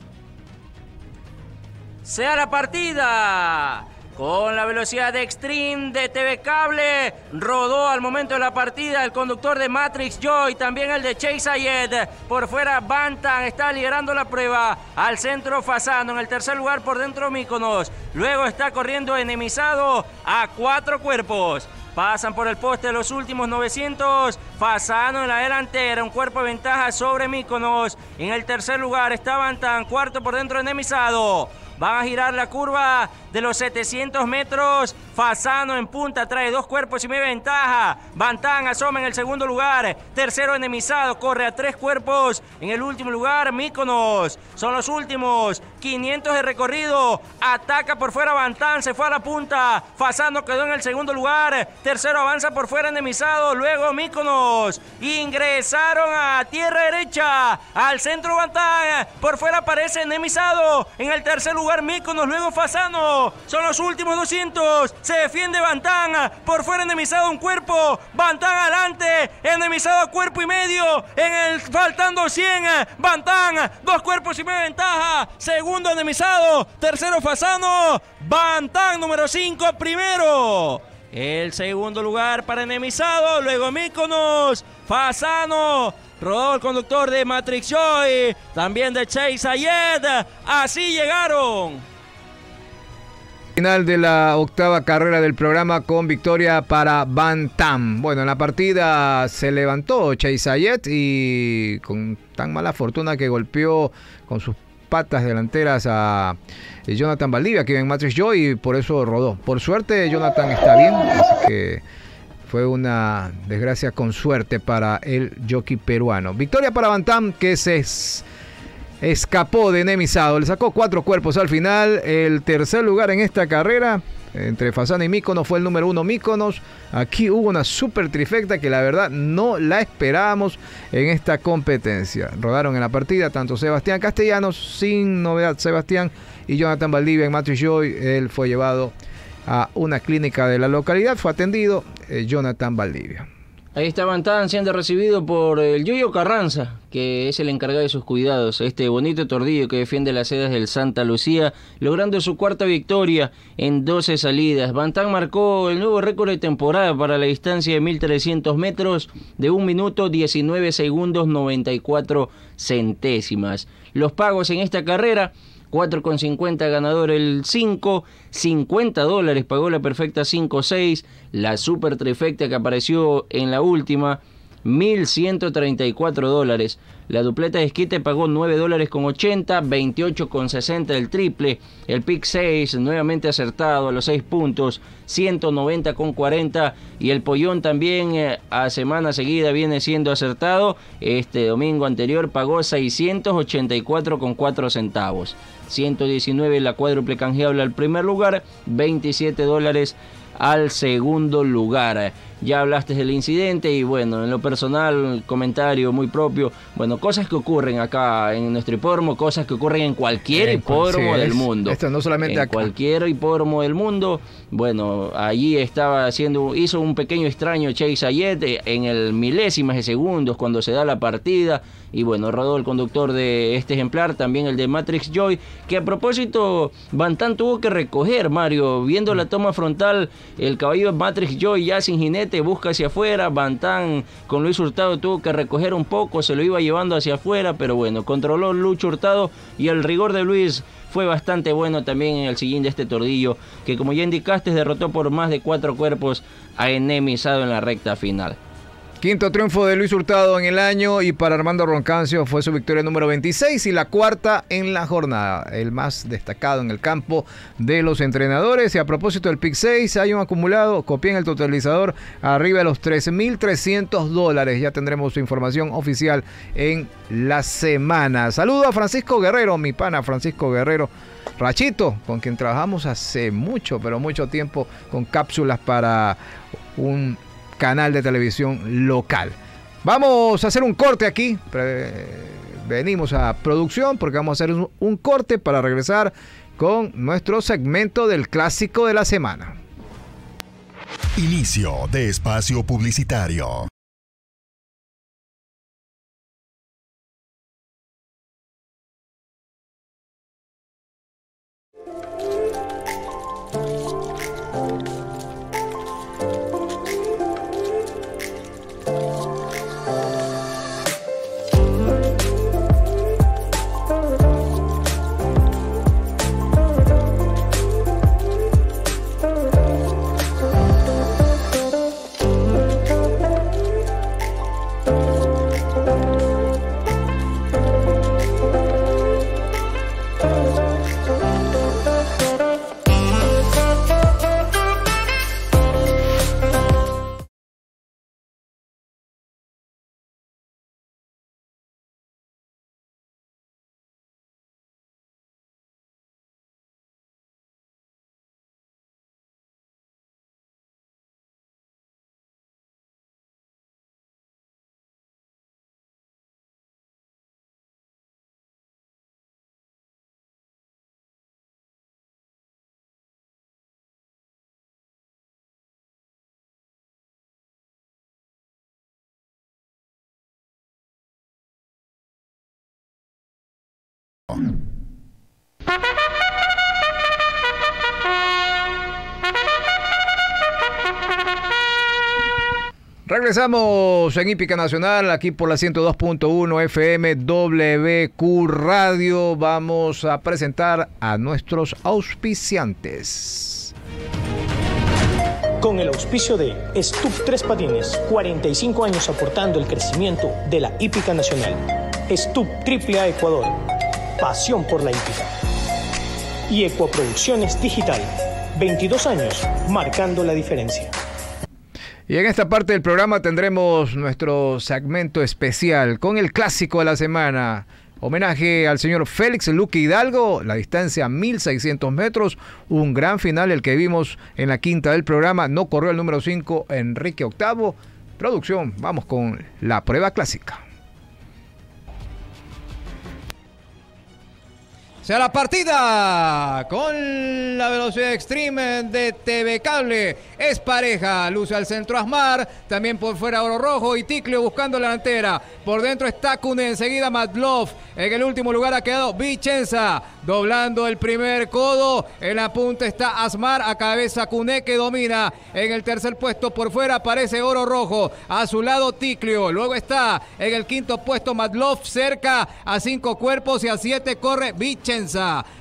¡Sea la partida! Con la velocidad de Extreme de TV Cable, rodó al momento de la partida el conductor de Matrix Joy, también el de Chase Ayed. Por fuera, Bantan está liderando la prueba. Al centro, Fasano. En el tercer lugar, por dentro, Míconos. Luego está corriendo enemizado a cuatro cuerpos. Pasan por el poste los últimos 900. Fasano en la delantera, un cuerpo de ventaja sobre Míconos. En el tercer lugar está Bantan, cuarto por dentro enemizado. Van a girar la curva de los 700 metros. Fasano en punta, trae dos cuerpos y media ventaja. Bantán asoma en el segundo lugar. Tercero enemizado, corre a tres cuerpos. En el último lugar, Míconos. Son los últimos. 500 de recorrido. Ataca por fuera Bantán, se fue a la punta. Fasano quedó en el segundo lugar. Tercero avanza por fuera enemizado. Luego Míconos. Ingresaron a tierra derecha. Al centro Bantán. Por fuera aparece enemizado. En el tercer lugar Míconos. Luego Fasano. Son los últimos 200. Se defiende Bantán. Por fuera enemizado un cuerpo. Bantán adelante. Enemizado cuerpo y medio. En el faltando 100. Bantán. Dos cuerpos y media ventaja. Segundo enemizado. Tercero Fasano. Bantán número 5 primero. El segundo lugar para enemizado. Luego Míconos. Fasano. Rodó el conductor de Matrix Joy. También de Chase Ayed. Así llegaron. Final de la octava carrera del programa con victoria para Bantam. Bueno, en la partida se levantó Chase Ayet y con tan mala fortuna que golpeó con sus patas delanteras a Jonathan Valdivia, que en Matrix Joy, y por eso rodó. Por suerte, Jonathan está bien, así que fue una desgracia con suerte para el jockey peruano. Victoria para Bantam, que se escapó de enemizado. Le sacó cuatro cuerpos al final. El tercer lugar en esta carrera entre Fasano y Míconos fue el número uno Míconos. Aquí hubo una super trifecta que la verdad no la esperábamos en esta competencia. Rodaron en la partida tanto Sebastián Castellanos, sin novedad Sebastián, y Jonathan Valdivia en Matrix Joy. Él fue llevado a una clínica de la localidad, fue atendido eh, Jonathan Valdivia. Ahí está Bantán siendo recibido por el Yuyo Carranza, que es el encargado de sus cuidados. Este bonito tordillo que defiende las sedas del Santa Lucía, logrando su cuarta victoria en 12 salidas. Bantán marcó el nuevo récord de temporada para la distancia de 1300 metros de 1 minuto 19 segundos 94 centésimas. Los pagos en esta carrera 4,50 ganador el 5, 50 dólares pagó la perfecta 5-6, la super trifecta que apareció en la última, 1.134 dólares. La dupleta de esquite pagó 9 dólares con 80, 28 con 60 el triple. El pick 6 nuevamente acertado a los 6 puntos, 190 con 40. Y el pollón también eh, a semana seguida viene siendo acertado. Este domingo anterior pagó 684 con 4 centavos. 119 la cuádruple canjeable al primer lugar, 27 dólares al segundo lugar. Ya hablaste del incidente y bueno, en lo personal, comentario muy propio. Bueno, cosas que ocurren acá en nuestro hipódromo, cosas que ocurren en cualquier hipódromo del mundo. Esto no solamente en cualquier hipódromo del mundo. Bueno, allí estaba haciendo, hizo un pequeño extraño Chase Ayet eh, en el milésimas de segundos cuando se da la partida. Y bueno, rodó el conductor de este ejemplar, también el de Matrix Joy, que a propósito, Bantan tuvo que recoger, Mario, viendo la toma frontal, el caballo Matrix Joy ya sin jinete busca hacia afuera, Bantan con Luis Hurtado tuvo que recoger un poco, se lo iba llevando hacia afuera, pero bueno, controló Lucho Hurtado y el rigor de Luis fue bastante bueno también en el siguiente de este tordillo, que como ya indicaste derrotó por más de cuatro cuerpos a Enemizado en la recta final. Quinto triunfo de Luis Hurtado en el año y para Armando Roncancio fue su victoria número 26 y la cuarta en la jornada, el más destacado en el campo de los entrenadores. Y a propósito del PIC 6, hay un acumulado, copien el totalizador, arriba de los 13.300 dólares. Ya tendremos su información oficial en la semana. Saludo a Francisco Guerrero, mi pana Francisco Guerrero. Rachito, con quien trabajamos hace mucho, pero mucho tiempo con cápsulas para un canal de televisión local. Vamos a hacer un corte aquí. Venimos a producción porque vamos a hacer un corte para regresar con nuestro segmento del clásico de la semana. Inicio de espacio publicitario. Regresamos en Hípica Nacional, aquí por la 102.1 FM WQ Radio. Vamos a presentar a nuestros auspiciantes. Con el auspicio de Stup Tres Patines, 45 años aportando el crecimiento de la hípica nacional. Stup AAA Ecuador, pasión por la hípica. Y Ecuaproducciones Digital, 22 años marcando la diferencia. Y en esta parte del programa tendremos nuestro segmento especial con el clásico de la semana. Homenaje al señor Félix Luque Hidalgo, la distancia 1600 metros, un gran final el que vimos en la quinta del programa. No corrió el número 5 Enrique Octavo. Producción, vamos con la prueba clásica. Sea la partida con la velocidad extreme de TV Cable. Es pareja, luce al centro Asmar, también por fuera Oro Rojo y Ticlio buscando la delantera. Por dentro está Cune, enseguida Matlov. En el último lugar ha quedado Vicenza, doblando el primer codo. En la punta está Asmar, a cabeza Cune que domina. En el tercer puesto por fuera aparece Oro Rojo, a su lado Ticlio. Luego está en el quinto puesto Matlov, cerca a cinco cuerpos y a siete corre Vicenza.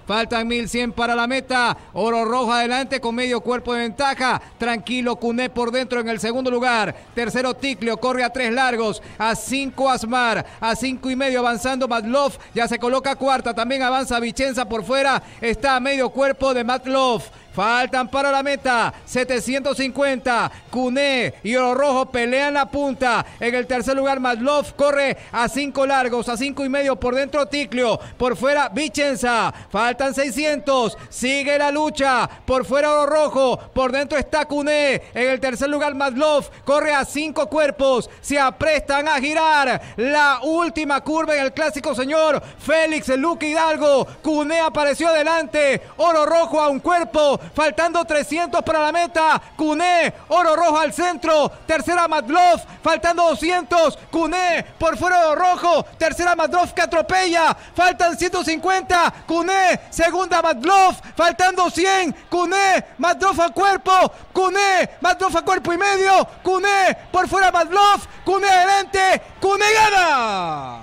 Faltan 1100 para la meta. Oro Rojo adelante con medio cuerpo de ventaja. Tranquilo Cuné por dentro en el segundo lugar. Tercero Ticlio corre a tres largos. A cinco Asmar. A cinco y medio avanzando Matlov. Ya se coloca cuarta. También avanza Vicenza por fuera. Está a medio cuerpo de Matlov. Faltan para la meta 750. Cuné y Oro Rojo pelean la punta. En el tercer lugar, Madlov corre a cinco largos, a cinco y medio por dentro Ticlio. Por fuera, Vicenza. Faltan 600. Sigue la lucha. Por fuera, Oro Rojo. Por dentro está Cuné. En el tercer lugar, Madlov corre a cinco cuerpos. Se aprestan a girar. La última curva en el clásico, señor. Félix Luque Hidalgo. Cuné apareció adelante. Oro Rojo a un cuerpo faltando 300 para la meta. Cuné, oro rojo al centro. Tercera Madlov, faltando 200. Cuné, por fuera oro rojo. Tercera Madlov que atropella. Faltan 150. Cuné, segunda Madlov, faltando 100. Cuné, Madlov a cuerpo. Cuné, Madlov a cuerpo y medio. Cuné, por fuera Madlov. Cuné adelante. Cuné gana.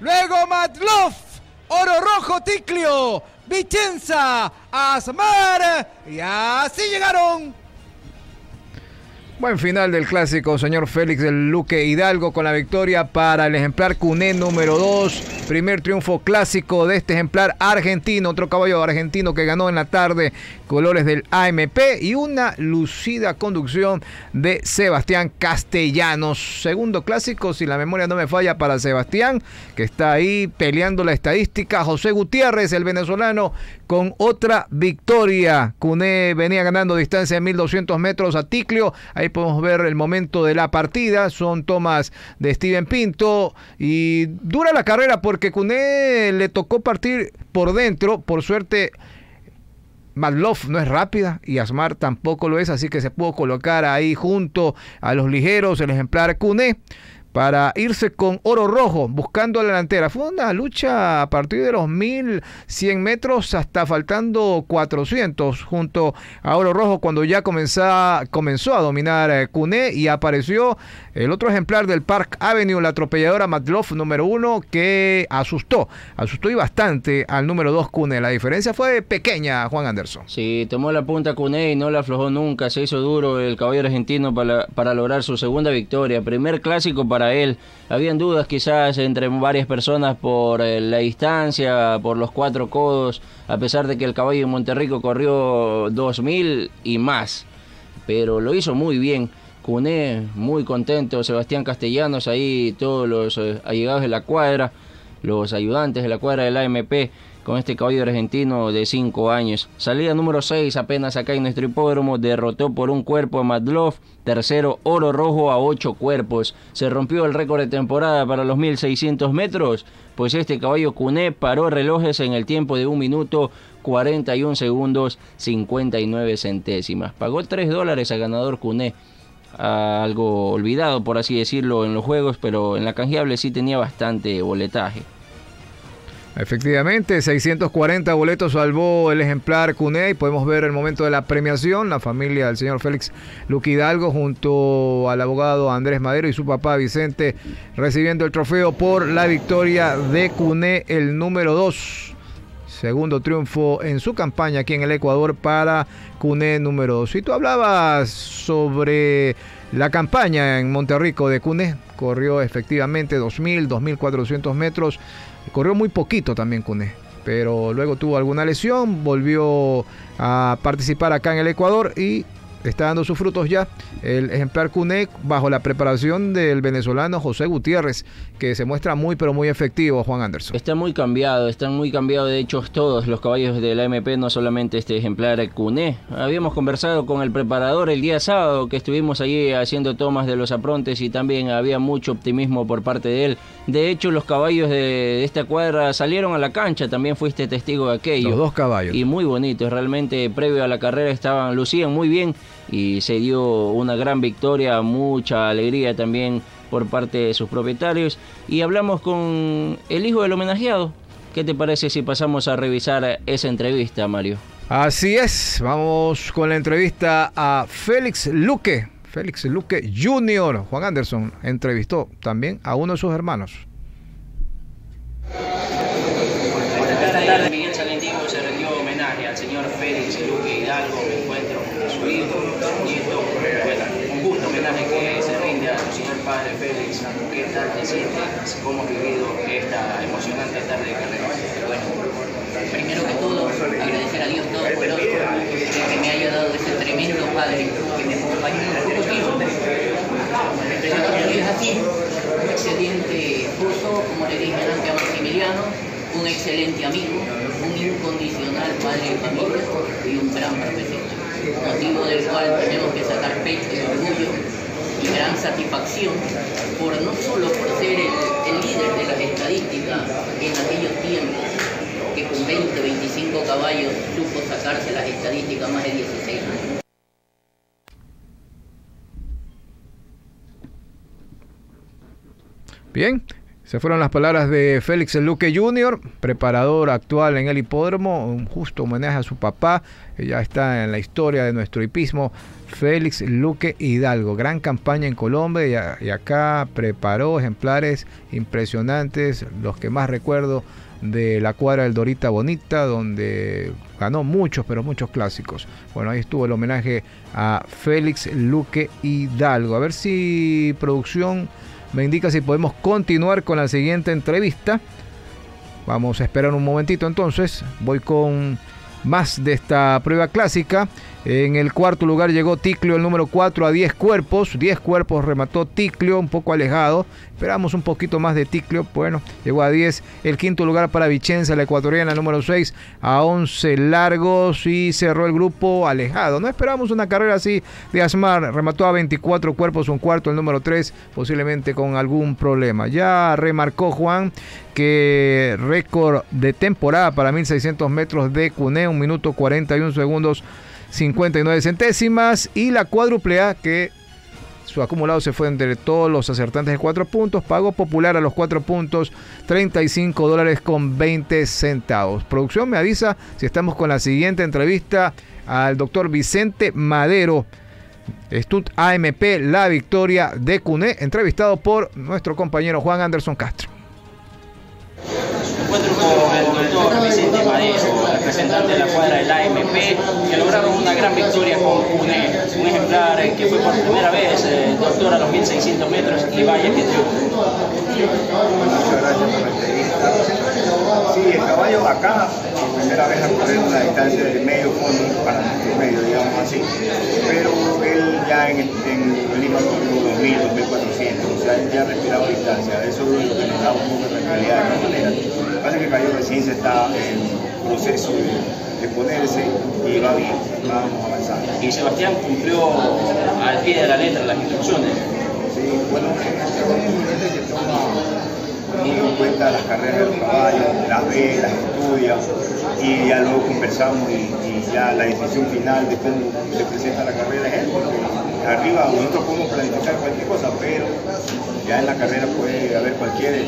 Luego Madlov. Oro rojo Ticlio. Vicenza, Asmar y así llegaron. Buen final del clásico, señor Félix del Luque Hidalgo con la victoria para el ejemplar Cuné número 2. Primer triunfo clásico de este ejemplar argentino, otro caballo argentino que ganó en la tarde colores del AMP y una lucida conducción de Sebastián Castellanos. Segundo clásico, si la memoria no me falla, para Sebastián, que está ahí peleando la estadística. José Gutiérrez, el venezolano, con otra victoria. Cuné venía ganando distancia de 1200 metros a Ticlio. Ahí podemos ver el momento de la partida. Son tomas de Steven Pinto. Y dura la carrera porque Cuné le tocó partir por dentro. Por suerte. Madlov no es rápida y Asmar tampoco lo es, así que se pudo colocar ahí junto a los ligeros el ejemplar Cuné para irse con oro rojo, buscando la delantera. Fue una lucha a partir de los 1100 metros hasta faltando 400 junto a oro rojo cuando ya comenzó, a dominar Cuné y apareció el otro ejemplar del Park Avenue, la atropelladora Matloff número uno, que asustó, asustó y bastante al número dos Cune. La diferencia fue pequeña, Juan Anderson. Sí, tomó la punta Cune y no la aflojó nunca. Se hizo duro el caballero argentino para, para lograr su segunda victoria. Primer clásico para él. Habían dudas quizás entre varias personas por eh, la distancia, por los cuatro codos, a pesar de que el caballo en Monterrico corrió 2000 y más. Pero lo hizo muy bien. Cuné, muy contento, Sebastián Castellanos, ahí todos los eh, allegados de la cuadra, los ayudantes de la cuadra del AMP, con este caballo argentino de 5 años. Salida número 6 apenas acá en nuestro hipódromo, derrotó por un cuerpo a Madlov, tercero oro rojo a 8 cuerpos. Se rompió el récord de temporada para los 1600 metros, pues este caballo Cuné paró relojes en el tiempo de 1 minuto 41 segundos 59 centésimas. Pagó 3 dólares a ganador Cuné algo olvidado, por así decirlo, en los juegos, pero en la canjeable sí tenía bastante boletaje. Efectivamente, 640 boletos salvó el ejemplar Cune y podemos ver el momento de la premiación, la familia del señor Félix Luque Hidalgo junto al abogado Andrés Madero y su papá Vicente recibiendo el trofeo por la victoria de Cune, el número 2 segundo triunfo en su campaña aquí en el Ecuador para Cune número 2. Y tú hablabas sobre la campaña en Monterrico de Cune, corrió efectivamente 2.000, 2.400 metros, corrió muy poquito también Cune, pero luego tuvo alguna lesión, volvió a participar acá en el Ecuador y está dando sus frutos ya. El ejemplar Cunec bajo la preparación del venezolano José Gutiérrez, que se muestra muy pero muy efectivo, Juan Anderson. Está muy cambiado, están muy cambiados de hecho todos los caballos de la MP, no solamente este ejemplar Cunec. Habíamos conversado con el preparador el día sábado que estuvimos allí haciendo tomas de los aprontes y también había mucho optimismo por parte de él. De hecho, los caballos de esta cuadra salieron a la cancha, también fuiste testigo de aquello. Los dos caballos. Y muy bonitos, realmente previo a la carrera estaban, lucían muy bien y se dio una gran victoria, mucha alegría también por parte de sus propietarios. Y hablamos con el hijo del homenajeado. ¿Qué te parece si pasamos a revisar esa entrevista, Mario? Así es, vamos con la entrevista a Félix Luque. Félix Luque Jr. Juan Anderson entrevistó también a uno de sus hermanos. Esta tarde Miguel Salentino se rindió homenaje al señor Félix Luque Hidalgo, me encuentro con su hijo, nieto, bueno, un justo homenaje que se rinde a su señor padre Félix. ¿Qué tal te sientes? ¿Cómo has vivido esta emocionante tarde de carrera? Bueno, primero que todo, agradecer a Dios Todopoderoso que me haya dado ese tremendo padre que me acompañó en el tiempo. es aquí, un excelente esposo, como le dije antes a Maximiliano, un excelente amigo, un incondicional padre de familia y un gran profesional. Motivo del cual tenemos que sacar pecho de orgullo y gran satisfacción por no solo por ser el, el líder de las estadísticas en aquellos tiempos, que con 20, 25 caballos supo sacarse las estadísticas más de 16 años. Bien, se fueron las palabras de Félix Luque Jr., preparador actual en el hipódromo, un justo homenaje a su papá, ya está en la historia de nuestro hipismo, Félix Luque Hidalgo. Gran campaña en Colombia y, y acá preparó ejemplares impresionantes, los que más recuerdo de la cuadra del Dorita Bonita, donde ganó muchos, pero muchos clásicos. Bueno, ahí estuvo el homenaje a Félix Luque Hidalgo. A ver si producción me indica si podemos continuar con la siguiente entrevista. Vamos a esperar un momentito entonces. Voy con más de esta prueba clásica. En el cuarto lugar llegó Ticlio, el número 4 a 10 cuerpos. 10 cuerpos remató Ticlio, un poco alejado. Esperamos un poquito más de Ticlio. Bueno, llegó a 10. El quinto lugar para Vicenza, la ecuatoriana, número 6 a 11 largos. Y cerró el grupo alejado. No esperamos una carrera así de Asmar. Remató a 24 cuerpos, un cuarto, el número 3, posiblemente con algún problema. Ya remarcó Juan que récord de temporada para 1600 metros de Cune, un minuto 41 segundos 59 centésimas y la cuádruple A que su acumulado se fue entre todos los acertantes de 4 puntos, pago popular a los 4 puntos, 35 dólares con 20 centavos. Producción me avisa si estamos con la siguiente entrevista al doctor Vicente Madero, Stud AMP La Victoria de CUNE, entrevistado por nuestro compañero Juan Anderson Castro. Encuentro con el doctor Vicente Madero, representante de la cuadra del AMP, que lograron una gran victoria con un, un ejemplar que fue por primera vez eh, doctor a los 1600 metros y vaya que triunfo. Muchas gracias por la entrevista. Sí, el caballo acá, por primera vez a correr una distancia de medio fondo para nuestro medio, digamos así, pero él ya en, en Lima tuvo 2000, 2400, o sea, él ya ha respirado distancia, eso es lo que nos da un poco de tranquilidad de alguna manera. Lo que pasa es que el caballo recién se está en proceso de, de ponerse y va bien, vamos avanzando. Y Sebastián cumplió al pie de la letra las instrucciones. Sí, bueno, es un jinete que toma muy en cuenta las carreras de los caballos, las ve, las estudia y ya luego conversamos y, y ya la decisión final de cómo se presenta la carrera es él, porque arriba nosotros podemos planificar cualquier cosa, pero ya en la carrera puede haber cualquier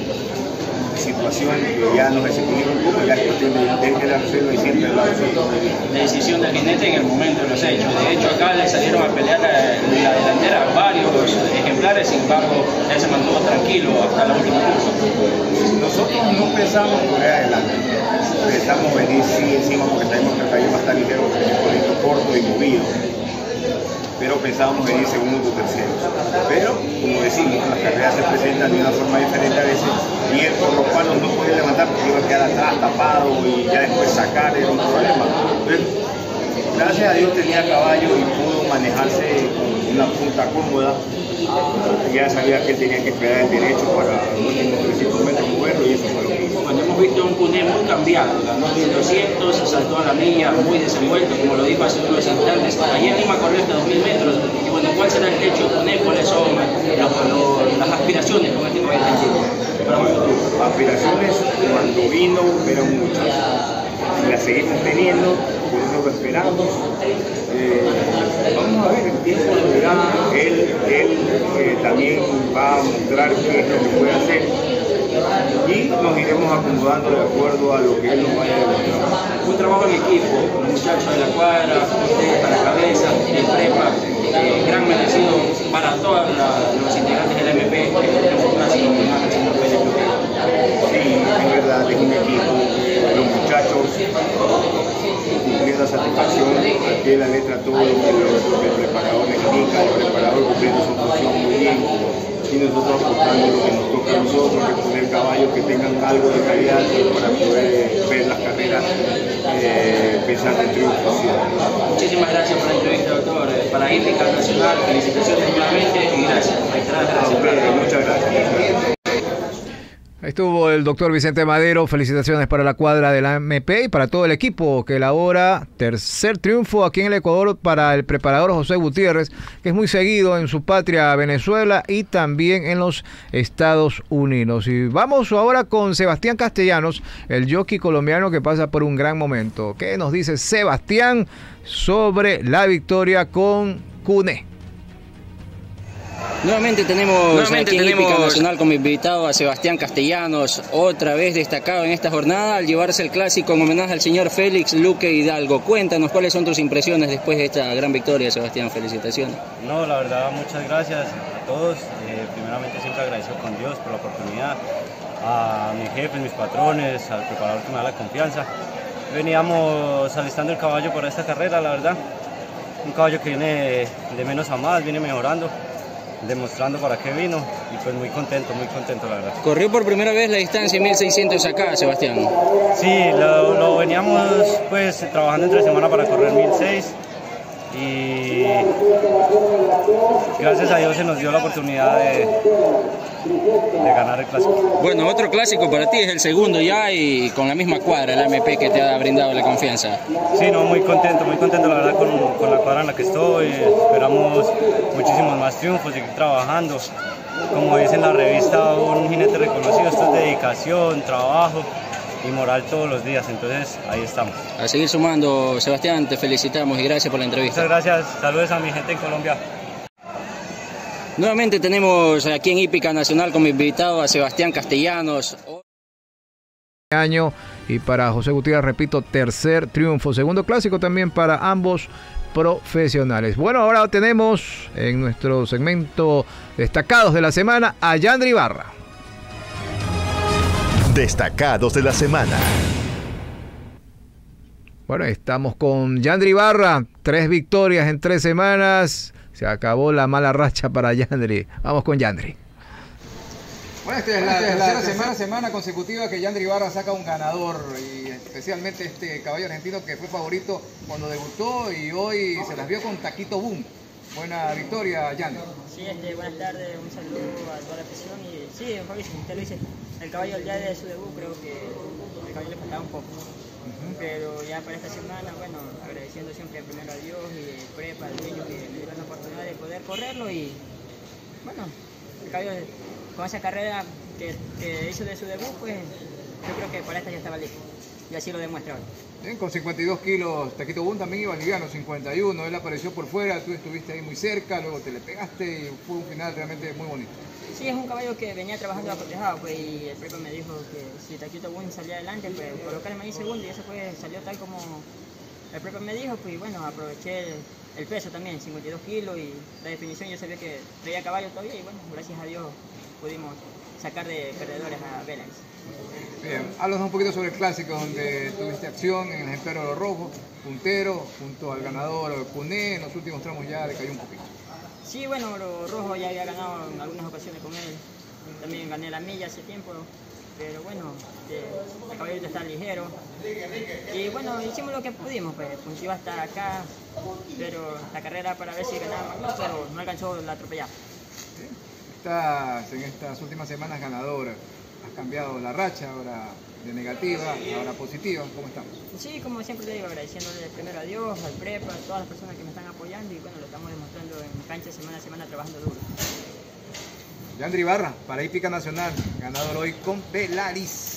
situación que ya nos desequilibra un poco, ya es cuestión de que la resuelva y siempre. La decisión del jinete en el momento de los hechos. De hecho, acá le salieron a pelear la, la delantera varios ejemplares, sin embargo, él se mantuvo tranquilo hasta la última curva. Nosotros no pensamos correr adelante, pensamos venir sí encima porque sabemos que el caballo va a estar ligero, corto y movido pero pensábamos venir segundos o terceros. Pero, como decimos, las carreras se presentan de una forma diferente a veces y él por lo cual no puede levantar porque iba a quedar atrás tapado y ya después sacar era un problema. Gracias a Dios tenía caballo y pudo manejarse con una punta cómoda. Ya sabía que él tenía que esperar el derecho para los últimos 300 metros moverlo y eso fue lo que. Bueno, hemos visto un Cune muy cambiado, ganó 1200, saltó a la milla muy desenvuelto, como lo dijo hace unos instantes. Ayer Lima corrió hasta 2000 metros. Y bueno, ¿cuál será el techo de? ¿Cuáles son las aspiraciones con este argentino? Para futuro. aspiraciones cuando vino eran muchas. Las seguimos teniendo, por eso lo esperamos. Eh, vamos a ver, el tiempo lo dirá. Él, él eh, también va a mostrar qué es lo que puede hacer. Y nos iremos acomodando de acuerdo a lo que él nos vaya a demostrar. Un trabajo en equipo, los muchachos de la cuadra, ustedes para la cabeza, el prepa, eh, gran merecido para todos los integrantes del MP, que tenemos un Pérez Luque. Sí, es verdad, es un equipo. Los muchachos cumpliendo la satisfacción, de la letra todo lo que, el preparador indica, el preparador cumpliendo su función muy bien. Y nosotros aportando lo que nos toca a nosotros, que poner caballos que tengan algo de calidad para poder ver las carreras eh, pensando en triunfos. Muchísimas gracias por la entrevista, doctor. Eh, Para Hípica Nacional, felicitaciones nuevamente y gracias. Gracias. Muchas gracias. Estuvo el doctor Vicente Madero. Felicitaciones para la cuadra de la MP y para todo el equipo que elabora tercer triunfo aquí en el Ecuador para el preparador José Gutiérrez, que es muy seguido en su patria Venezuela y también en los Estados Unidos. Y vamos ahora con Sebastián Castellanos, el jockey colombiano que pasa por un gran momento. ¿Qué nos dice Sebastián sobre la victoria con Cune? Nuevamente tenemos Nuevamente aquí en tenemos- Hípica Nacional como invitado a Sebastián Castellanos, otra vez destacado en esta jornada al llevarse el clásico en homenaje al señor Félix Luque Hidalgo. Cuéntanos cuáles son tus impresiones después de esta gran victoria, Sebastián. Felicitaciones. No, la verdad, muchas gracias a todos. Eh, primeramente siempre agradecido con Dios por la oportunidad, a mis jefes, mis patrones, al preparador que me da la confianza. Veníamos alistando el caballo para esta carrera, la verdad. Un caballo que viene de, de menos a más, viene mejorando, demostrando para qué vino y pues muy contento, muy contento la verdad. Corrió por primera vez la distancia 1600 acá, Sebastián. Sí, lo, lo veníamos pues trabajando entre semana para correr 1006 y gracias a Dios se nos dio la oportunidad de, de ganar el clásico. Bueno, otro clásico para ti es el segundo ya y con la misma cuadra, el MP que te ha brindado la confianza. Sí, no, muy contento, muy contento la verdad con, con la cuadra en la que estoy. Esperamos muchísimos más triunfos, seguir trabajando. Como dice en la revista, un jinete reconocido, esto es dedicación, trabajo y moral todos los días. Entonces ahí estamos. A seguir sumando, Sebastián, te felicitamos y gracias por la entrevista. Muchas gracias, saludos a mi gente en Colombia. Nuevamente tenemos aquí en Hípica Nacional como invitado a Sebastián Castellanos. año y para José Gutiérrez, repito, tercer triunfo, segundo clásico también para ambos profesionales. Bueno, ahora tenemos en nuestro segmento destacados de la semana a Yandri Barra. Destacados de la semana. Bueno, estamos con Yandri Barra, tres victorias en tres semanas. Se acabó la mala racha para Yandri. Vamos con Yandri. Bueno, esta es la, tercera semana, semana consecutiva que Yandri Barra saca un ganador y especialmente este caballo argentino que fue favorito cuando debutó y hoy se las vio con Taquito Boom. Buena victoria, Yandri. Sí, este, buenas tardes, un saludo a toda la afición y sí, Fabricio, usted lo dice, el caballo el día de su debut creo que el caballo le faltaba un poco, pero ya para esta semana, bueno, agradeciendo siempre primero a Dios y el prepa, al dueño que me dio la oportunidad de poder correrlo y bueno, el caballo con esa carrera que, que hizo de su debut, pues yo creo que para esta ya estaba listo y así lo demuestra ahora. Bien, con 52 kilos, Taquito Boom también iba liviano, 51. Él apareció por fuera, tú estuviste ahí muy cerca, luego te le pegaste y fue un final realmente muy bonito. Sí, es un caballo que venía trabajando acotejado, pues, y el prepa me dijo que si Taquito Boom salía adelante, pues colocarme ahí segundo, y eso pues salió tal como el prepa me dijo, pues bueno, aproveché el, el peso también, 52 kilos, y la definición yo sabía que traía caballo todavía, y bueno, gracias a Dios pudimos sacar de perdedores a Vélez. Bien, háblanos un poquito sobre el clásico donde tuviste acción en el ejemplar oro rojo, puntero, junto al ganador Cuné, en los últimos tramos ya decayó un poquito. Sí, bueno, Oro Rojo ya había ganado en algunas ocasiones con él. También gané la milla hace tiempo. pero bueno, eh, el caballito está ligero. Y bueno, hicimos lo que pudimos, pues funcionó hasta acá, pero la carrera para ver si ganaba pero no alcanzó la atropellada. Estás en estas últimas semanas ganadora. Cambiado la racha ahora de negativa, ahora positiva. ¿Cómo estamos? Sí, como siempre le digo, agradeciéndole primero a Dios, al PREPA, a todas las personas que me están apoyando y bueno, lo estamos demostrando en cancha semana a semana trabajando duro. Yandri Barra, para Hípica Nacional, ganador hoy con Velaris.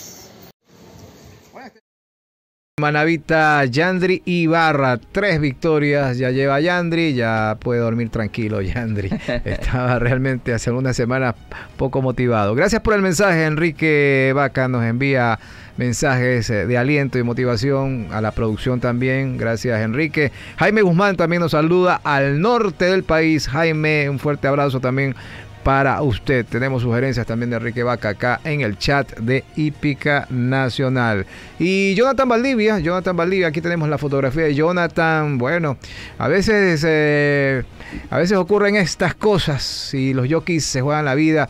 Manavita Yandri Ibarra, tres victorias, ya lleva Yandri, ya puede dormir tranquilo Yandri. Estaba realmente hace algunas semanas poco motivado. Gracias por el mensaje, Enrique Vaca nos envía mensajes eh, de aliento y motivación a la producción también. Gracias, Enrique. Jaime Guzmán también nos saluda al norte del país. Jaime, un fuerte abrazo también para usted. Tenemos sugerencias también de Enrique Vaca acá en el chat de Hípica Nacional. Y Jonathan Valdivia, Jonathan Valdivia, aquí tenemos la fotografía de Jonathan. Bueno, a veces, eh, a veces ocurren estas cosas y los jockeys se juegan la vida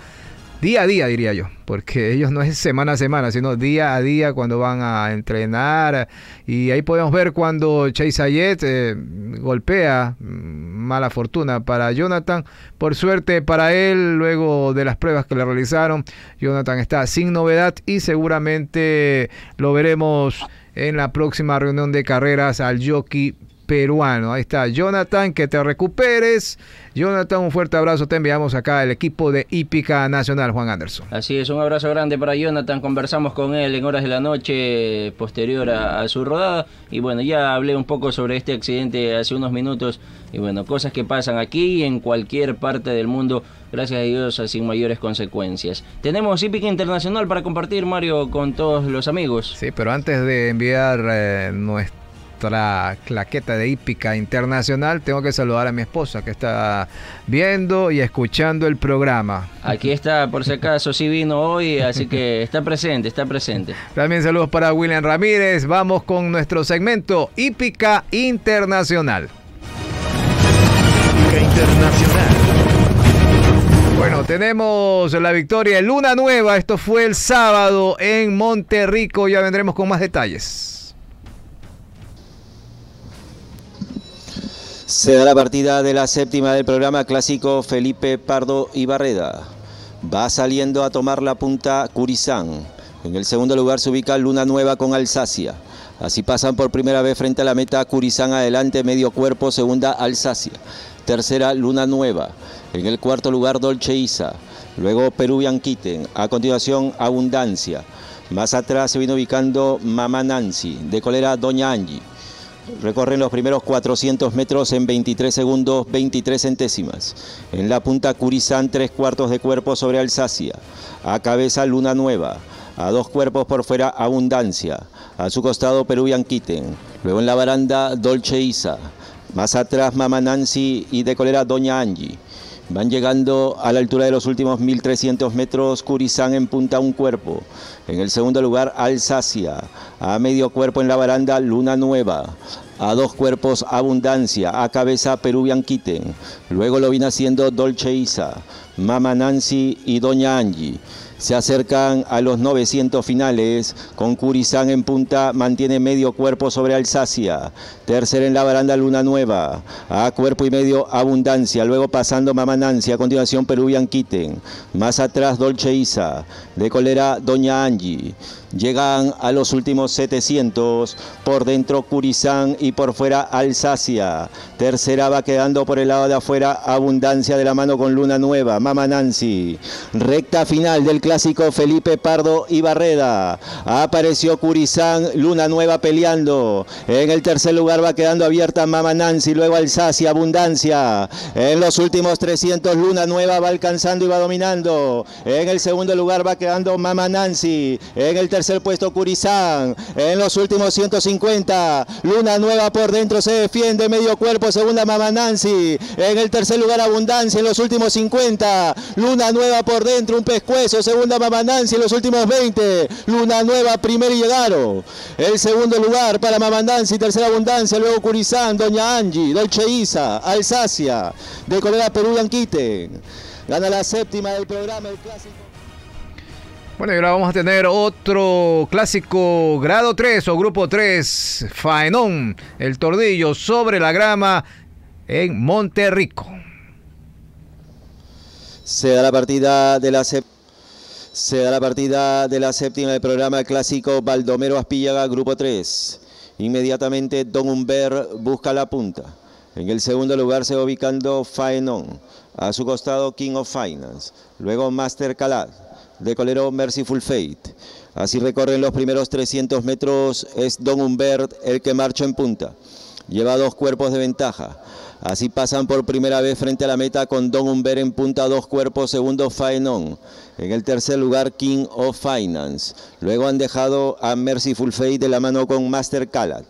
día a día, diría yo, porque ellos no es semana a semana, sino día a día cuando van a entrenar. Y ahí podemos ver cuando Chase Ayet eh, golpea, mm, mala fortuna para Jonathan. Por suerte para él, luego de las pruebas que le realizaron, Jonathan está sin novedad y seguramente lo veremos en la próxima reunión de carreras al jockey peruano. Ahí está Jonathan, que te recuperes. Jonathan, un fuerte abrazo. Te enviamos acá el equipo de Hípica Nacional, Juan Anderson. Así es, un abrazo grande para Jonathan. Conversamos con él en horas de la noche posterior a, a su rodada. Y bueno, ya hablé un poco sobre este accidente hace unos minutos. Y bueno, cosas que pasan aquí y en cualquier parte del mundo gracias a Dios, sin mayores consecuencias. Tenemos Hípica Internacional para compartir, Mario, con todos los amigos. Sí, pero antes de enviar eh, nuestra claqueta de hípica internacional, tengo que saludar a mi esposa que está viendo y escuchando el programa. Aquí está, por si acaso, sí vino hoy, así que está presente, está presente. También saludos para William Ramírez. Vamos con nuestro segmento hípica internacional. Hípica internacional. Bueno, tenemos la victoria de Luna Nueva. Esto fue el sábado en Monterrico. Ya vendremos con más detalles. Se da la partida de la séptima del programa clásico Felipe Pardo y Barreda. Va saliendo a tomar la punta Curizán. En el segundo lugar se ubica Luna Nueva con Alsacia. Así pasan por primera vez frente a la meta Curizán adelante, medio cuerpo, segunda Alsacia. Tercera Luna Nueva. En el cuarto lugar Dolce Isa. Luego Peruvian Kitten. A continuación Abundancia. Más atrás se viene ubicando Mama Nancy. De colera Doña Angie. Recorren los primeros 400 metros en 23 segundos, 23 centésimas. En la punta Curizán, tres cuartos de cuerpo sobre Alsacia. A cabeza Luna Nueva. A dos cuerpos por fuera Abundancia. A su costado Peruvian Kitten. Luego en la baranda Dolce Isa. Más atrás Mama Nancy y de colera Doña Angie. Van llegando a la altura de los últimos 1300 metros Curizán en punta un cuerpo. En el segundo lugar Alsacia. A medio cuerpo en la baranda Luna Nueva. A dos cuerpos Abundancia. A cabeza Peruvian Kitten. Luego lo viene haciendo Dolce Isa. Mama Nancy y Doña Angie. Se acercan a los 900 finales. Con Curizán en punta mantiene medio cuerpo sobre Alsacia. Tercera en la baranda Luna Nueva. A cuerpo y medio Abundancia. Luego pasando Mamanancia. A continuación Peruvian Kitten. Más atrás Dolce Isa. De colera Doña Angie. Llegan a los últimos 700. Por dentro Curizán y por fuera Alsacia. Tercera va quedando por el lado de afuera Abundancia de la mano con Luna Nueva. Mama Nancy. Recta final del clásico Felipe Pardo y Barreda. Apareció Curizán, Luna Nueva peleando. En el tercer lugar va quedando abierta Mama Nancy, luego Alsacia, Abundancia. En los últimos 300 Luna Nueva va alcanzando y va dominando. En el segundo lugar va quedando Mama Nancy. En el puesto Curizán. En los últimos 150 Luna Nueva por dentro se defiende medio cuerpo, segunda Mama Nancy. En el tercer lugar Abundancia en los últimos 50. Luna Nueva por dentro, un pescuezo, segunda Mama Nancy en los últimos 20. Luna Nueva, primero y llegaron. El segundo lugar para Mama Nancy, tercera abundancia, luego Curizán, Doña Angie, Dolce Isa, Alsacia, de Colera Perú Yanquite. Gana la séptima del programa, el clásico. Bueno, y ahora vamos a tener otro clásico grado 3 o grupo 3, Faenón, el tordillo sobre la grama en Monterrico. Se da la partida de la se da la partida de la séptima del programa clásico Baldomero Aspillaga, grupo 3. Inmediatamente Don Humbert busca la punta. En el segundo lugar se va ubicando Faenon. A su costado King of Finance. Luego Master Calad. De colero Merciful Fate. Así recorren los primeros 300 metros. Es Don Humbert el que marcha en punta. Lleva dos cuerpos de ventaja. Así pasan por primera vez frente a la meta con Don Humbert en punta, dos cuerpos, segundo Faenon. En el tercer lugar, King of Finance. Luego han dejado a Merciful Fate de la mano con Master Calad.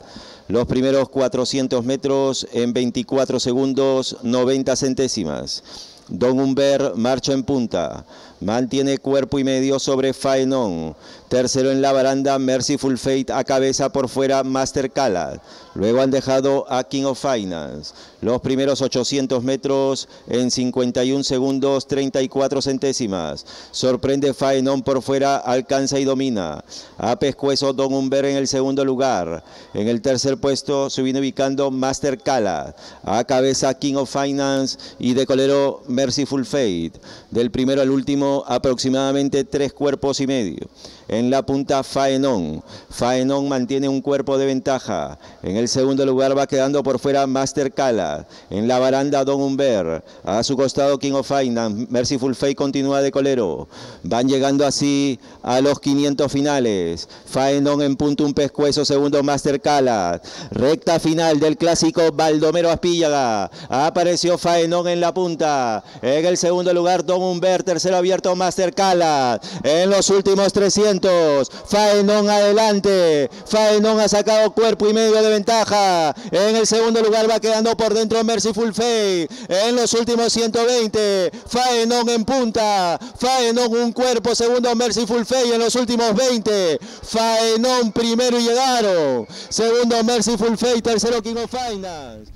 Los primeros 400 metros en 24 segundos, 90 centésimas. Don Humbert marcha en punta. Mantiene cuerpo y medio sobre Faenon. Tercero en la baranda, Merciful Fate a cabeza por fuera, Master Calad. Luego han dejado a King of Finance. Los primeros 800 metros en 51 segundos 34 centésimas. Sorprende Faenon por fuera, alcanza y domina. A pescuezo Don Humber en el segundo lugar. En el tercer puesto se viene ubicando Master Kala. A cabeza King of Finance y de colero Merciful Fate. Del primero al último aproximadamente tres cuerpos y medio. En la punta Faenon. Faenon mantiene un cuerpo de ventaja. En el segundo lugar va quedando por fuera Master Kala. En la baranda Don Humbert. A su costado King of Finance. Merciful Fate continúa de colero. Van llegando así a los 500 finales. Faenon en punto un pescuezo. Segundo Master Kala. Recta final del clásico Baldomero Aspillaga. Apareció Faenon en la punta. En el segundo lugar Don Humbert. Tercero abierto Master Kala. En los últimos 300. Faenon adelante. Faenon ha sacado cuerpo y medio de ventaja. En el segundo lugar va quedando por dentro Merciful Fate. En los últimos 120. Faenon en punta. Faenon un cuerpo. Segundo Merciful Fate en los últimos 20. Faenon primero y llegaron. Segundo Merciful Fate. Tercero King of Finance.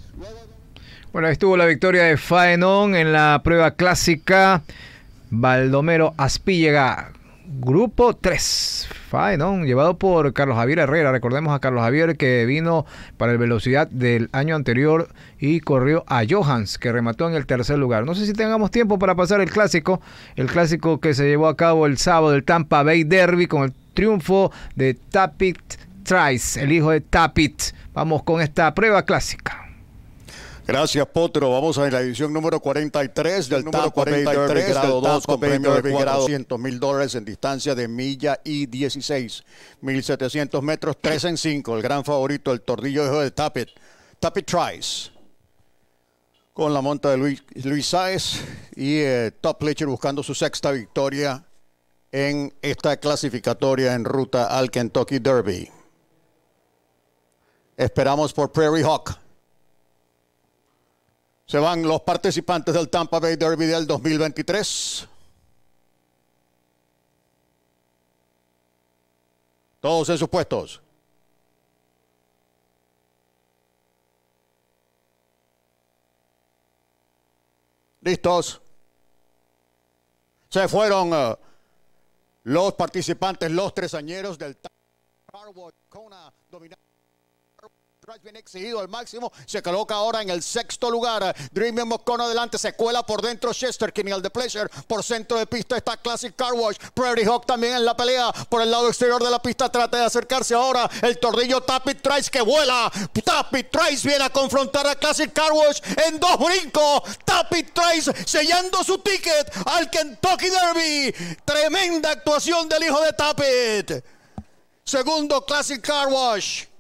Bueno, estuvo la victoria de Faenon en la prueba clásica. Baldomero Aspillega Grupo 3, Faenon, llevado por Carlos Javier Herrera. Recordemos a Carlos Javier que vino para el velocidad del año anterior y corrió a Johans, que remató en el tercer lugar. No sé si tengamos tiempo para pasar el clásico, el clásico que se llevó a cabo el sábado del Tampa Bay Derby con el triunfo de Tapit Trice, el hijo de Tapit. Vamos con esta prueba clásica. Gracias, Potro. Vamos a la edición número 43 del número 43 grado 2 con premio de 400 mil dólares en distancia de milla y 16. 1700 metros, 3 en 5. El gran favorito, el tordillo de Tapit. Tapit Trice. Con la monta de Luis, Luis Sáez y eh, Top Lecher buscando su sexta victoria en esta clasificatoria en ruta al Kentucky Derby. Esperamos por Prairie Hawk. Se van los participantes del Tampa Bay Derby del 2023. Todos en sus puestos. ¿Listos? Se fueron uh, los participantes, los tresañeros del Tampa Kona dominante bien exigido al máximo. Se coloca ahora en el sexto lugar. Dreamy Mocono adelante. Se cuela por dentro Chester King, el de Pleasure. Por centro de pista está Classic Car Wash. Prairie Hawk también en la pelea. Por el lado exterior de la pista trata de acercarse ahora. El tordillo Tapit Trice que vuela. Tapit Trice viene a confrontar a Classic Car Wash en dos brincos. Tapit Trice sellando su ticket al Kentucky Derby. Tremenda actuación del hijo de Tapit. Segundo Classic Car Wash.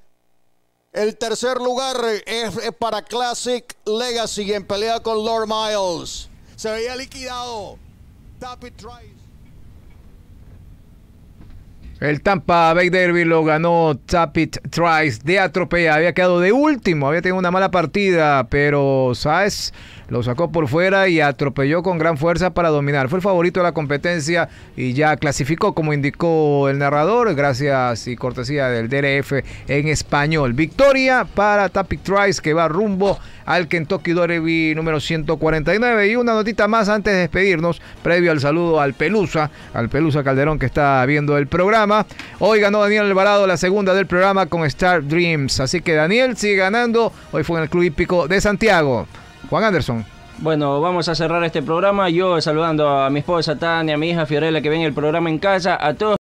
El tercer lugar es, para Classic Legacy en pelea con Lord Miles. Se veía liquidado. Tapit Trice. El Tampa Bay Derby lo ganó Tapit Trice de atropella. Había quedado de último, había tenido una mala partida, pero Saez lo sacó por fuera y atropelló con gran fuerza para dominar. Fue el favorito de la competencia y ya clasificó, como indicó el narrador, gracias y cortesía del DRF en español. Victoria para Tapit Trice que va rumbo al Kentucky Derby número 149. Y una notita más antes de despedirnos, previo al saludo al Pelusa, al Pelusa Calderón que está viendo el programa. Hoy ganó Daniel Alvarado la segunda del programa con Star Dreams. Así que Daniel sigue ganando. Hoy fue en el Club Hípico de Santiago. Juan Anderson. Bueno, vamos a cerrar este programa. Yo saludando a mi esposa Tania, a mi hija Fiorella que ven el programa en casa, a todos.